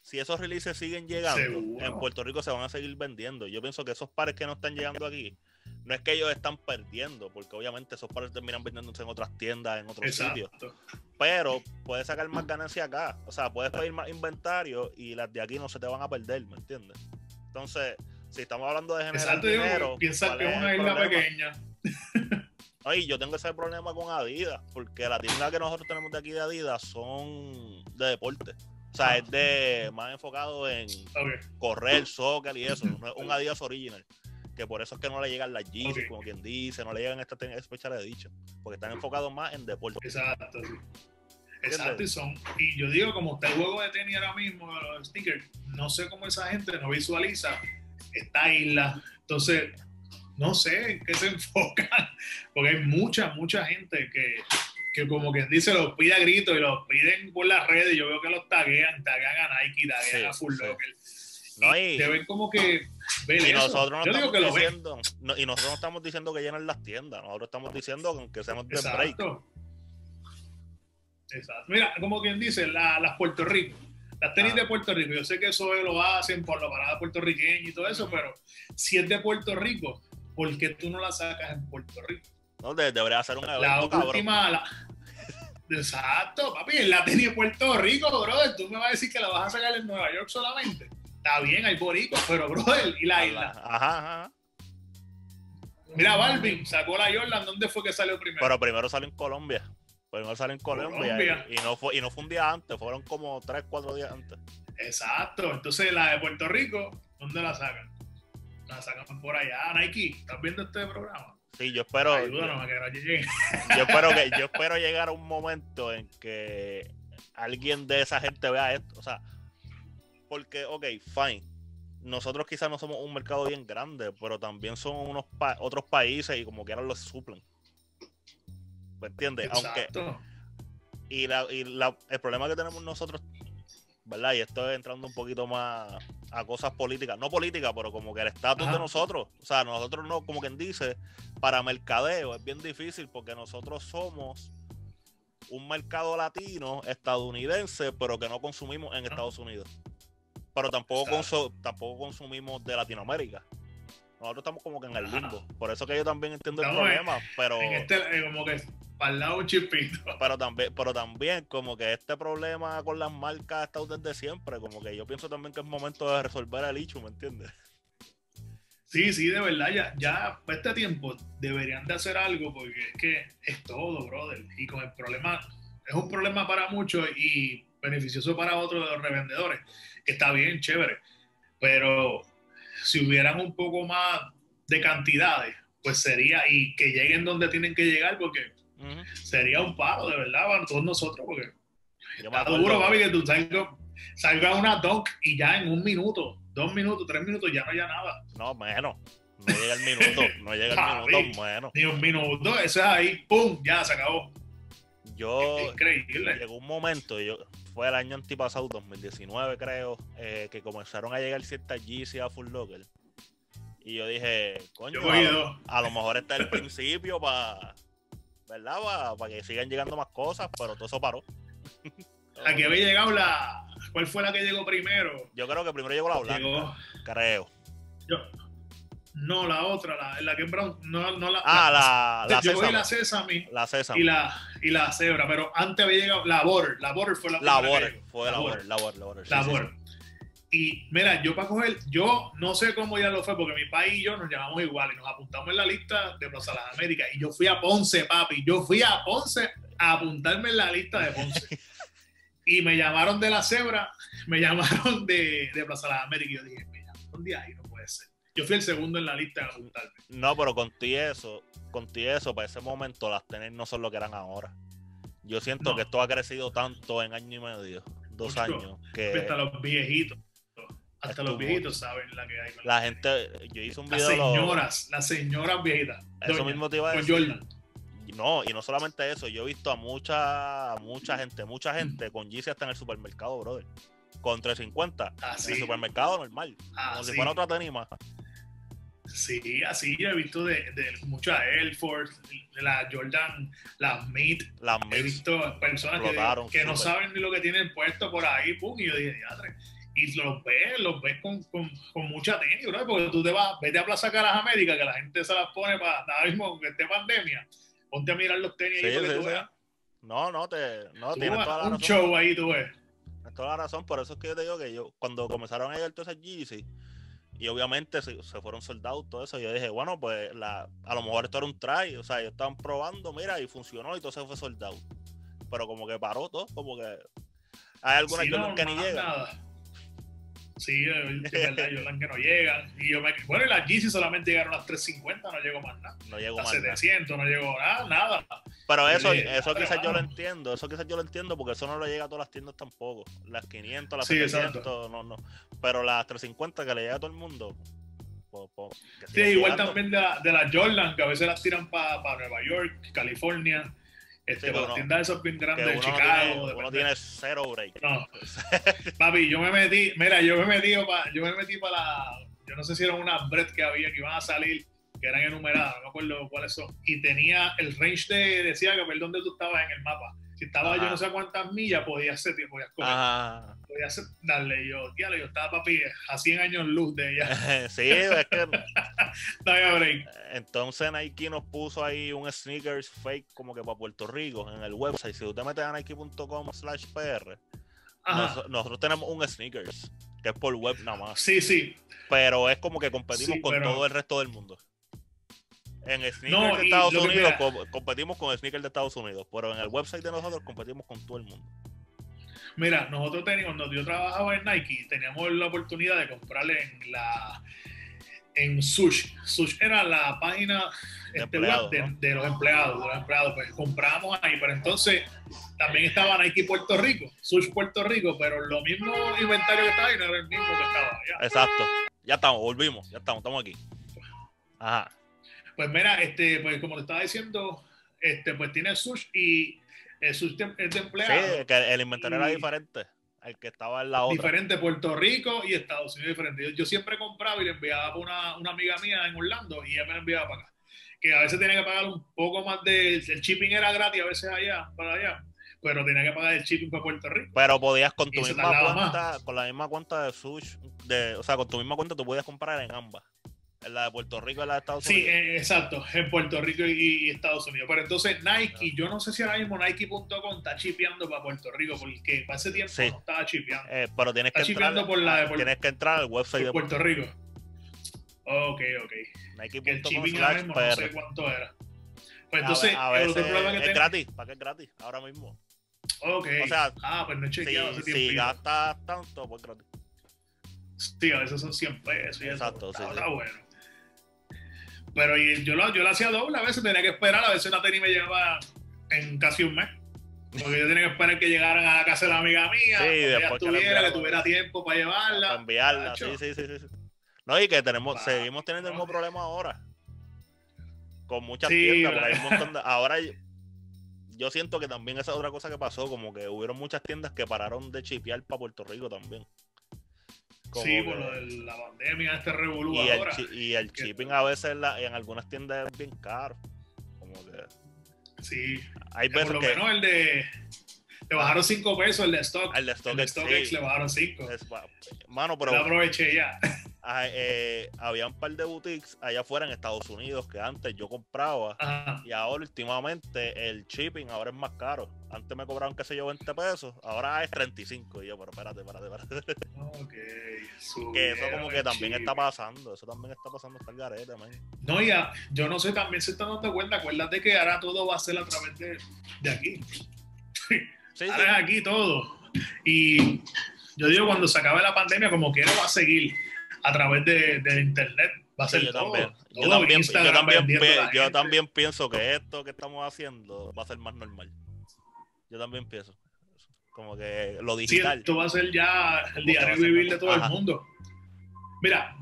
S1: si esos releases siguen llegando, en Puerto Rico se van a seguir vendiendo. Yo pienso que esos pares que no están llegando aquí, no es que ellos están perdiendo, porque obviamente esos pares terminan vendiéndose en otras tiendas, en otros sitios. Pero puedes sacar más ganancia acá. O sea, puedes pedir más inventario y las de aquí no se te van a perder, ¿me entiendes? Entonces, si estamos hablando de generar dinero,
S2: piensa que es una isla pequeña.
S1: Ay, yo tengo ese problema con Adidas, porque la tienda que nosotros tenemos de aquí de Adidas son de deporte. O sea, es de más enfocado en correr, soccer y eso. No es un Adidas original. Que por eso es que no le llegan las Yeezy, como quien dice, no le llegan estas especiales de dicho. Porque están enfocados más en deporte.
S2: Exacto, sí. Exacto, y son. Y yo digo, como está el juego de tenis ahora mismo, los stickers, no sé cómo esa gente no visualiza esta isla. Entonces, no sé en qué se enfocan, porque hay mucha, mucha gente que, que como quien dice, los pide a gritos y los piden por las redes. Yo veo que los taguean, taguean a Nike, taguean a Full Locker. No, y, deben como que
S1: y nosotros no diciendo y nosotros no estamos diciendo que llenen las tiendas nosotros estamos diciendo que seamos de break
S2: Exacto. Mira, como quien dice, las Puerto Rico, las tenis de Puerto Rico, yo sé que eso lo hacen por la parada puertorriqueña y todo eso, pero si es de Puerto Rico, ¿por qué tú no la sacas en Puerto Rico?
S1: No, debería ser un evento,
S2: La última, la... Exacto, papi, la tenía Puerto Rico, brother. Tú me vas a decir que la vas a sacar en Nueva York solamente. Está bien, hay boricos, pero brother, ¿y la isla?
S1: Ajá, ajá.
S2: Mira, Balvin sacó la Jordan, ¿dónde fue que salió primero?
S1: Pero primero salió en Colombia. Primero salió en Colombia, Y, no fue, y no fue un día antes, fueron como tres, cuatro días antes.
S2: Exacto, entonces la de Puerto Rico, ¿dónde la sacan? La sacan por allá. Nike, ¿estás viendo este programa?
S1: Sí, yo espero.
S2: Ayúdanos a que no llegue.
S1: Yo espero que, yo espero llegar a un momento en que alguien de esa gente vea esto. O sea, porque, ok, fine. Nosotros quizás no somos un mercado bien grande, pero también son unos otros países y como quieran los suplen. ¿Me entiendes? Aunque. Y, la, y la, el problema que tenemos nosotros ¿verdad? Y estoy entrando un poquito más a cosas políticas, no políticas, pero como que el estatus de nosotros, o sea, nosotros no, como quien dice, para mercadeo es bien difícil porque nosotros somos un mercado latino, estadounidense, pero que no consumimos en Estados Unidos. Pero tampoco, tampoco consumimos de Latinoamérica. Nosotros estamos como que en el limbo. Por eso que yo también entiendo el problema, pero...
S2: En este, como que para el lado un chispito.
S1: Pero también, pero también, como que este problema con las marcas ha estado desde siempre. Como que yo pienso también que es momento de resolver el hecho, ¿me entiendes?
S2: Sí, sí, de verdad, ya, ya para este tiempo deberían de hacer algo porque es que es todo, brother. Y con el problema, es un problema para muchos y beneficioso para otros de los revendedores, que está bien, chévere. Pero si hubieran un poco más de cantidades, pues sería, y que lleguen donde tienen que llegar, porque sería un paro, de verdad, para todos nosotros, porque está duro, papi, que tú salgas salga una doc y ya en un minuto dos minutos, tres minutos, ya no haya nada.
S1: No, menos. No llega el minuto, no llega el minuto, bueno.
S2: Ni un minuto, eso es ahí, ¡pum! Ya se acabó.
S1: Yo, increíble. Llegó un momento, yo, fue el año antipasado, 2019 creo, eh, que comenzaron a llegar ciertas GC a Full Locker. Y yo dije, coño, a, lo mejor está el principio para, ¿verdad? Para que sigan llegando más cosas, pero todo eso paró.
S2: Aquí había llegado la, ¿Cuál fue la que llegó primero?
S1: Yo creo que primero llegó la blanca. Creo.
S2: Yo, no, la otra, la, la que Brown, no, no la.
S1: Ah, la, la,
S2: Yo la Sesame.
S1: La Sesame.
S2: Y la, y la Zebra, pero antes había llegado la Border. La Border fue la
S1: La Border, fue la Border, la Border. La Border.
S2: La border. Y mira, yo para coger, yo no sé cómo ya lo fue, porque mi país y yo nos llamamos igual y nos apuntamos en la lista de Plaza Las Américas. Y yo fui a Ponce, papi. Yo fui a Ponce a apuntarme en la lista de Ponce. Y me llamaron de la cebra, me llamaron de, de Plaza de las Américas. Y yo dije, mira, un día ahí no. Yo fui el segundo en la lista de apuntarme.
S1: No, pero con ti eso, con ti eso, para ese momento las tenis no son lo que eran ahora. Yo siento que esto ha crecido tanto en año y medio, dos años. Que
S2: hasta los viejitos. Hasta los viejitos saben la que hay.
S1: La gente, yo hice un video.
S2: Las señoras, las señoras viejitas.
S1: Eso mismo te iba a decir. Jordan no, y no solamente eso, yo he visto a mucha, mucha gente, mucha gente con Yeezy hasta en el supermercado, brother. Con 350 ah, en el supermercado normal. Ah, como si fuera otra tenis más.
S2: Sí, así yo he visto de, de muchas Air Force, de la Jordan, las Meat.
S1: Las
S2: He visto personas que, que no saben ni lo que tienen puesto por ahí, pum, y yo dije, y los ves, los ves con, con, con mucha tenis, bro, porque tú te vas, vete a Plaza Caras América, que la gente se las pone para ahora mismo que esté pandemia ponte a mirar los tenis ahí sí, tú
S1: No, no, te, no tienes
S2: toda la un razón. show ahí tú ves.
S1: Tienes toda la razón, por eso es que yo te digo que yo, cuando comenzaron a llegar todas esas Yeezy, y obviamente se, se, fueron soldados, todo eso, yo dije, bueno, pues la, a lo mejor esto era un try, o sea, ellos estaban probando, mira, y funcionó, y todo se fue soldado. Pero como que paró todo, como que hay algunas sí, que ni llegan.
S2: Sí, es verdad, Jordan que no llegan. Y yo me, bueno, y las Yeezy solamente llegaron a las 350, no llegó más nada.
S1: No llegó más
S2: 700, no llegó nada, nada.
S1: Pero eso, eso quizás yo lo entiendo, eso quizás yo lo entiendo porque eso no le llega a todas las tiendas tampoco. Las 500, las sí, 700, no, no. Pero las 350 que le llega a todo el mundo.
S2: sí, igual también de, la, de las Jordan, que a veces las tiran para pa Nueva York, California. Este, sí, tiendas esos bien grandes de Chicago.
S1: Tiene, uno tiene cero break.
S2: No. Papi, yo me metí, mira, yo me metí para, yo me metí para la, yo no sé si eran unas bread que había que iban a salir, que eran enumeradas, no me acuerdo cuáles son. Y tenía el range de, decía que ver dónde tú estabas en el mapa. Si estaba yo no sé cuántas millas, podías ser, podías coger. Ajá. Podías ser, darle yo, tío, yo estaba papi a 100 años luz de ella.
S1: sí, es que.
S2: Break.
S1: Entonces Nike nos puso ahí un sneakers fake como que para Puerto Rico en el website. Si tú te metes a nike.com slash pr, nosotros tenemos un sneakers que es por web nada más.
S2: Sí, sí.
S1: Pero es como que competimos con todo el resto del mundo. En sneakers de Estados Unidos competimos con sneakers de Estados Unidos, pero en el website de nosotros competimos con todo el mundo.
S2: Mira, nosotros teníamos, cuando yo trabajaba en Nike, teníamos la oportunidad de comprarle en la en Sush. Sush era la página de, este, de, los empleados, de los empleados. Pues compramos ahí, pero entonces también estaba Nike Puerto Rico, Sush Puerto Rico, pero lo mismo inventario que estaba ahí no era el mismo que estaba allá.
S1: Exacto. Ya estamos, volvimos, ya estamos, estamos aquí. Ajá.
S2: Pues mira, este, pues como te estaba diciendo, este, pues tiene sush y el sush es de empleado.
S1: Sí, que el inventario era diferente al que estaba en la otra.
S2: Diferente Puerto Rico y Estados Unidos diferente. Yo, siempre compraba y le enviaba a una, una, amiga mía en Orlando y ella me la enviaba para acá. Que a veces tenía que pagar un poco más de. El shipping era gratis a veces allá, para allá pero tenía que pagar el shipping para Puerto Rico.
S1: Pero podías con tu misma cuenta, con la misma cuenta de sush, de, o sea, con tu misma cuenta tú podías comprar en ambas la de Puerto Rico y la de Estados
S2: Sí,
S1: Unidos.
S2: eh, exacto, en Puerto Rico y, y Estados Unidos. Pero entonces Nike, yo no sé si ahora mismo Nike.com está chipeando para Puerto Rico, porque para ese tiempo
S1: Sí.
S2: no estaba chipeando.
S1: Eh, pero tienes que, entrar,
S2: chipeando por la de Puerto-
S1: tienes que entrar al website de
S2: Puerto Rico. Ok, ok.
S1: Nike.com
S2: no sé cuánto era. Pues entonces,
S1: a
S2: otro
S1: veces
S2: que
S1: es gratis, para que es gratis, ahora mismo.
S2: Ok.
S1: O sea,
S2: ah, pues no he chequeado hace
S1: si
S2: tiempo.
S1: gastas tanto, pues gratis.
S2: Sí, a veces son 100 pesos. y eso.
S1: Exacto, sí,
S2: Está,
S1: sí.
S2: está bueno. Pero y yo lo, yo lo hacía doble, a veces tenía que esperar, a veces una tenis me llevaba en casi un mes. Porque yo tenía que esperar que llegaran a la casa de la amiga mía,
S1: Sí,
S2: que ella estuviera, que, tuviera tiempo para llevarla.
S1: Para enviarla, sí, sí, sí, sí. No, y que tenemos, seguimos teniendo el mismo problema ahora. Con muchas
S2: Sí,
S1: tiendas, porque hay un montón de. Ahora yo siento que también esa es otra cosa que pasó, como que hubieron muchas tiendas que pararon de chipear para Puerto Rico también.
S2: Sí, por lo de la pandemia, este revolú
S1: y, el,
S2: ahora.
S1: y el shipping a veces en, la- en algunas tiendas es bien caro. Como que
S2: Sí,
S1: hay
S2: por
S1: veces
S2: lo
S1: que
S2: menos el de. Le bajaron 5 pesos el de stock.
S1: el de
S2: el de
S1: StockX,
S2: StockX
S1: sí,
S2: le bajaron 5.
S1: es ba- mano, pero
S2: lo aproveché ya.
S1: ah, eh, había un par de boutiques allá afuera en Estados Unidos que antes yo compraba
S2: Ajá.
S1: y ahora últimamente el shipping ahora es más caro. Antes me cobraban, qué sé yo, 20 pesos, ahora es 35. Y yo, pero espérate, espérate, espérate.
S2: Ok.
S1: que eso como que
S2: el
S1: también está pasando, eso también está pasando hasta el garete, man.
S2: No, ya, yo no sé, también se están dando cuenta, acuérdate que ahora todo va a ser a través de, de aquí.
S1: Sí, sí.
S2: Ahora es aquí todo. Y yo digo, cuando se acabe la pandemia, como quiera, va a seguir a través de, de internet. Va a
S1: Sí,
S2: ser
S1: yo
S2: todo.
S1: también, yo también, yo también, yo pienso que esto que estamos haciendo va a ser más normal. Yo también pienso. Como que lo
S2: Sí,
S1: digital.
S2: esto va a ser ya el diario vivir de todo
S1: Ajá.
S2: el mundo. Mira,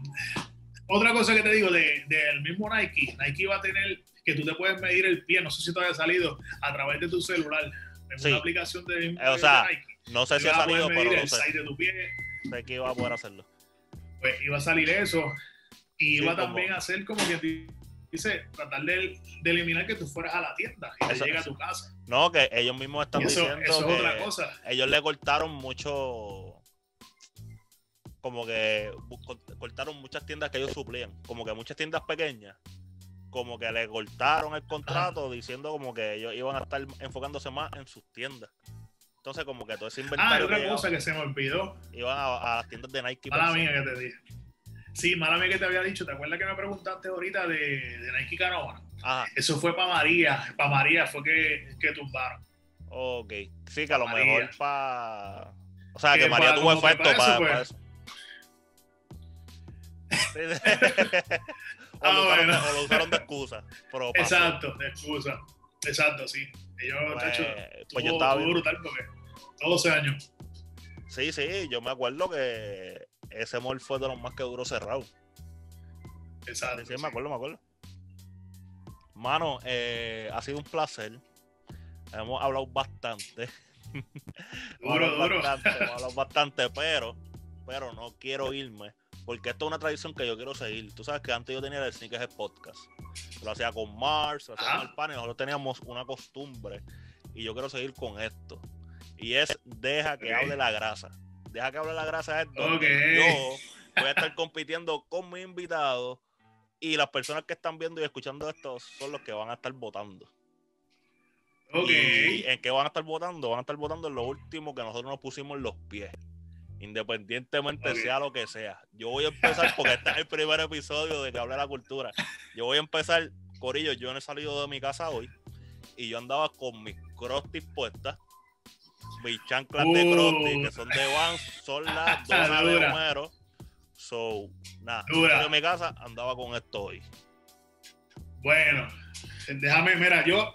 S2: otra cosa que te digo de- del mismo Nike, Nike va a tener que tú te puedes medir el pie, no sé si todavía ha salido, a través de tu celular. En
S1: Sí.
S2: una aplicación de,
S1: Eh, o sea,
S2: de Nike.
S1: no sé si ha
S2: a
S1: salido, pero
S2: el
S1: no sé.
S2: de tu pie,
S1: Sé que iba a poder hacerlo.
S2: pues iba a salir eso. Y
S1: Sí,
S2: iba
S1: como-
S2: también a hacer como que dice, tratar de, de eliminar que tú fueras a la tienda y te
S1: Eso-
S2: llegue a
S1: eso.
S2: tu casa.
S1: No, que ellos mismos están
S2: eso,
S1: diciendo
S2: eso es
S1: que
S2: otra cosa.
S1: ellos le cortaron mucho. Como que cortaron muchas tiendas que ellos suplían. Como que muchas tiendas pequeñas. Como que le cortaron el contrato diciendo como que ellos iban a estar enfocándose más en sus tiendas. Entonces, como que todo ese
S2: Ah, y
S1: inventario
S2: otra
S1: que
S2: cosa que se me olvidó.
S1: iban a, a las tiendas de Nike.
S2: Mala mía que te dije. Sí, mala mía que te había dicho. ¿Te acuerdas que me preguntaste ahorita de, de Nike Canova?
S1: Ajá,
S2: Eso fue para María. Para María fue que, que tumbaron.
S1: ok. Sí, que a lo
S2: María.
S1: mejor para. O sea,
S2: Que
S1: que María
S2: para-
S1: tuvo efecto
S2: para eso,
S1: para,
S2: pues.
S1: para eso. O,
S2: Ah,
S1: lo usaron,
S2: bueno.
S1: o lo usaron de excusa. Pero.
S2: Exacto, de excusa. Exacto, sí. Ellos,
S1: Pues,
S2: chacho,
S1: pues yo estaba
S2: brutal porque todos ese año.
S1: Sí, sí, yo me acuerdo que ese mall fue de los más que duró cerrado.
S2: Exacto.
S1: Sí, me acuerdo, me acuerdo. Mano, eh, ha sido un placer. Hemos hablado bastante. Hemos
S2: Duro,
S1: hablado
S2: duro.
S1: bastante, hemos hablado bastante, pero, pero no quiero irme. Porque esto es una tradición que yo quiero seguir. Tú sabes que antes yo tenía el Sneakers Podcast. Lo hacía con Mars, lo hacía con el pan y nosotros teníamos una costumbre. Y yo quiero seguir con esto. Y es deja que hable la grasa. Deja que hable la grasa es donde
S2: Ok.
S1: yo voy a estar compitiendo con mis invitados y las personas que están viendo y escuchando esto son los que van a estar votando.
S2: Ok.
S1: ¿Y en qué van a estar votando? Van a estar votando en lo último que nosotros nos pusimos en los pies. Independientemente sea lo que sea. Yo voy a empezar, porque este es el primer episodio de que habla la cultura. Yo voy a empezar, Corillo, yo no he salido de mi casa hoy y yo andaba con mis crostis puestas, mis chanclas de
S2: Uh.
S1: crostis, que son de Vans, son las 12 de
S2: Dura.
S1: Homero. So, nada, salí de mi casa, andaba con esto hoy.
S2: Bueno, déjame, mira, yo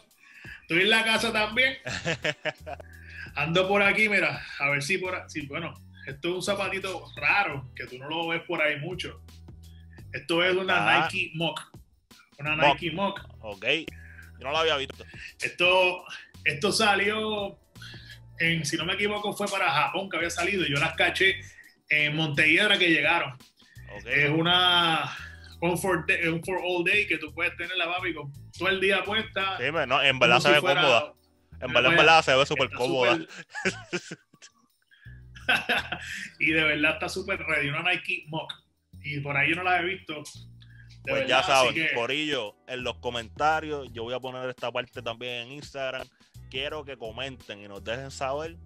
S2: estoy en la casa también. Ando por aquí, mira, a ver si por aquí, bueno, esto es un zapatito raro, que tú no lo ves por ahí mucho. Esto es una
S1: Ah.
S2: Nike Mock. Una
S1: Mock.
S2: Nike Mock.
S1: Ok, yo no lo había visto.
S2: Esto, esto salió, en, si no me equivoco, fue para Japón que había salido. Yo las caché en Montelledra que llegaron.
S1: Ok,
S2: Es una Comfort Day- un for all day que tú puedes tener la baby con todo el día puesta.
S1: Sí, no, en verdad se ve cómoda. En verdad, en verdad se ve súper cómoda.
S2: súper- y de verdad está súper ready. Una Nike Mock. Y por ahí yo no la he visto.
S1: pues ya saben, Corillo, en los comentarios, yo voy a poner esta parte también en Instagram. Quiero que comenten y nos dejen saber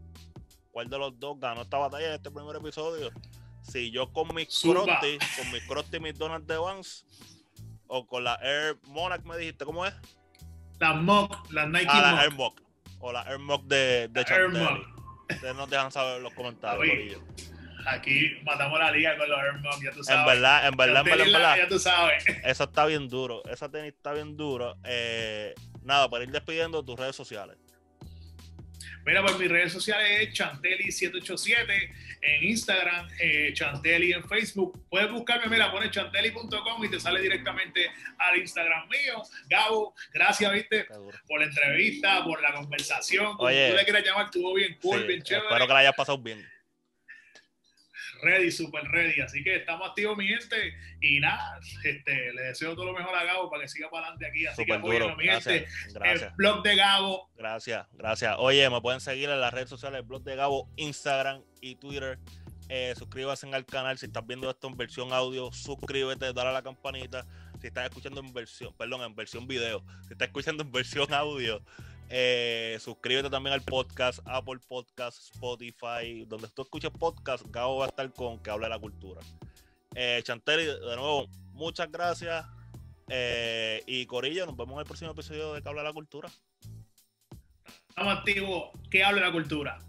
S1: cuál de los dos ganó esta batalla en este primer episodio. Si yo con mis crusty, con mis crusty y mis donuts de Vans, o con la Air Monarch, me dijiste, ¿cómo es?
S2: La Mock, la Nike
S1: ah, la Air Mock. O la Air Mock de, de Chantel. Ustedes nos dejan saber en los comentarios.
S2: aquí matamos la liga con los Mock, ya tú sabes.
S1: En verdad, en verdad, en verdad,
S2: Ya tú sabes.
S1: Eso está bien duro. Esa tenis está bien duro. Eh, nada, para ir despidiendo tus redes sociales.
S2: Mira, pues mis redes sociales es Chanteli787 en Instagram, eh, Chanteli en Facebook. Puedes buscarme, mira, pones chanteli.com y te sale directamente al Instagram mío. Gabo, gracias, viste, por la entrevista, por la conversación.
S1: Oye,
S2: tú le quieras llamar, estuvo bien cool, bien chévere.
S1: Espero que la hayas pasado bien
S2: ready, super ready. Así que estamos activos, mi gente. Y nada, este, le deseo todo lo mejor a Gabo para que siga para adelante aquí. Así que
S1: bueno,
S2: mi gente. El blog de Gabo.
S1: Gracias, gracias. Oye, me pueden seguir en las redes sociales, el blog de Gabo, Instagram y Twitter. Eh, suscríbase al canal. Si estás viendo esto en versión audio, suscríbete, dale a la campanita. Si estás escuchando en versión, perdón, en versión video, si estás escuchando en versión audio, eh, suscríbete también al podcast, Apple Podcast, Spotify, donde tú escuches podcast, Gabo va a estar con que hable de la cultura. Eh, de nuevo, muchas gracias. Eh, y Corillo, nos vemos en el próximo episodio de Que habla de la cultura.
S2: Estamos activos, que hable la cultura.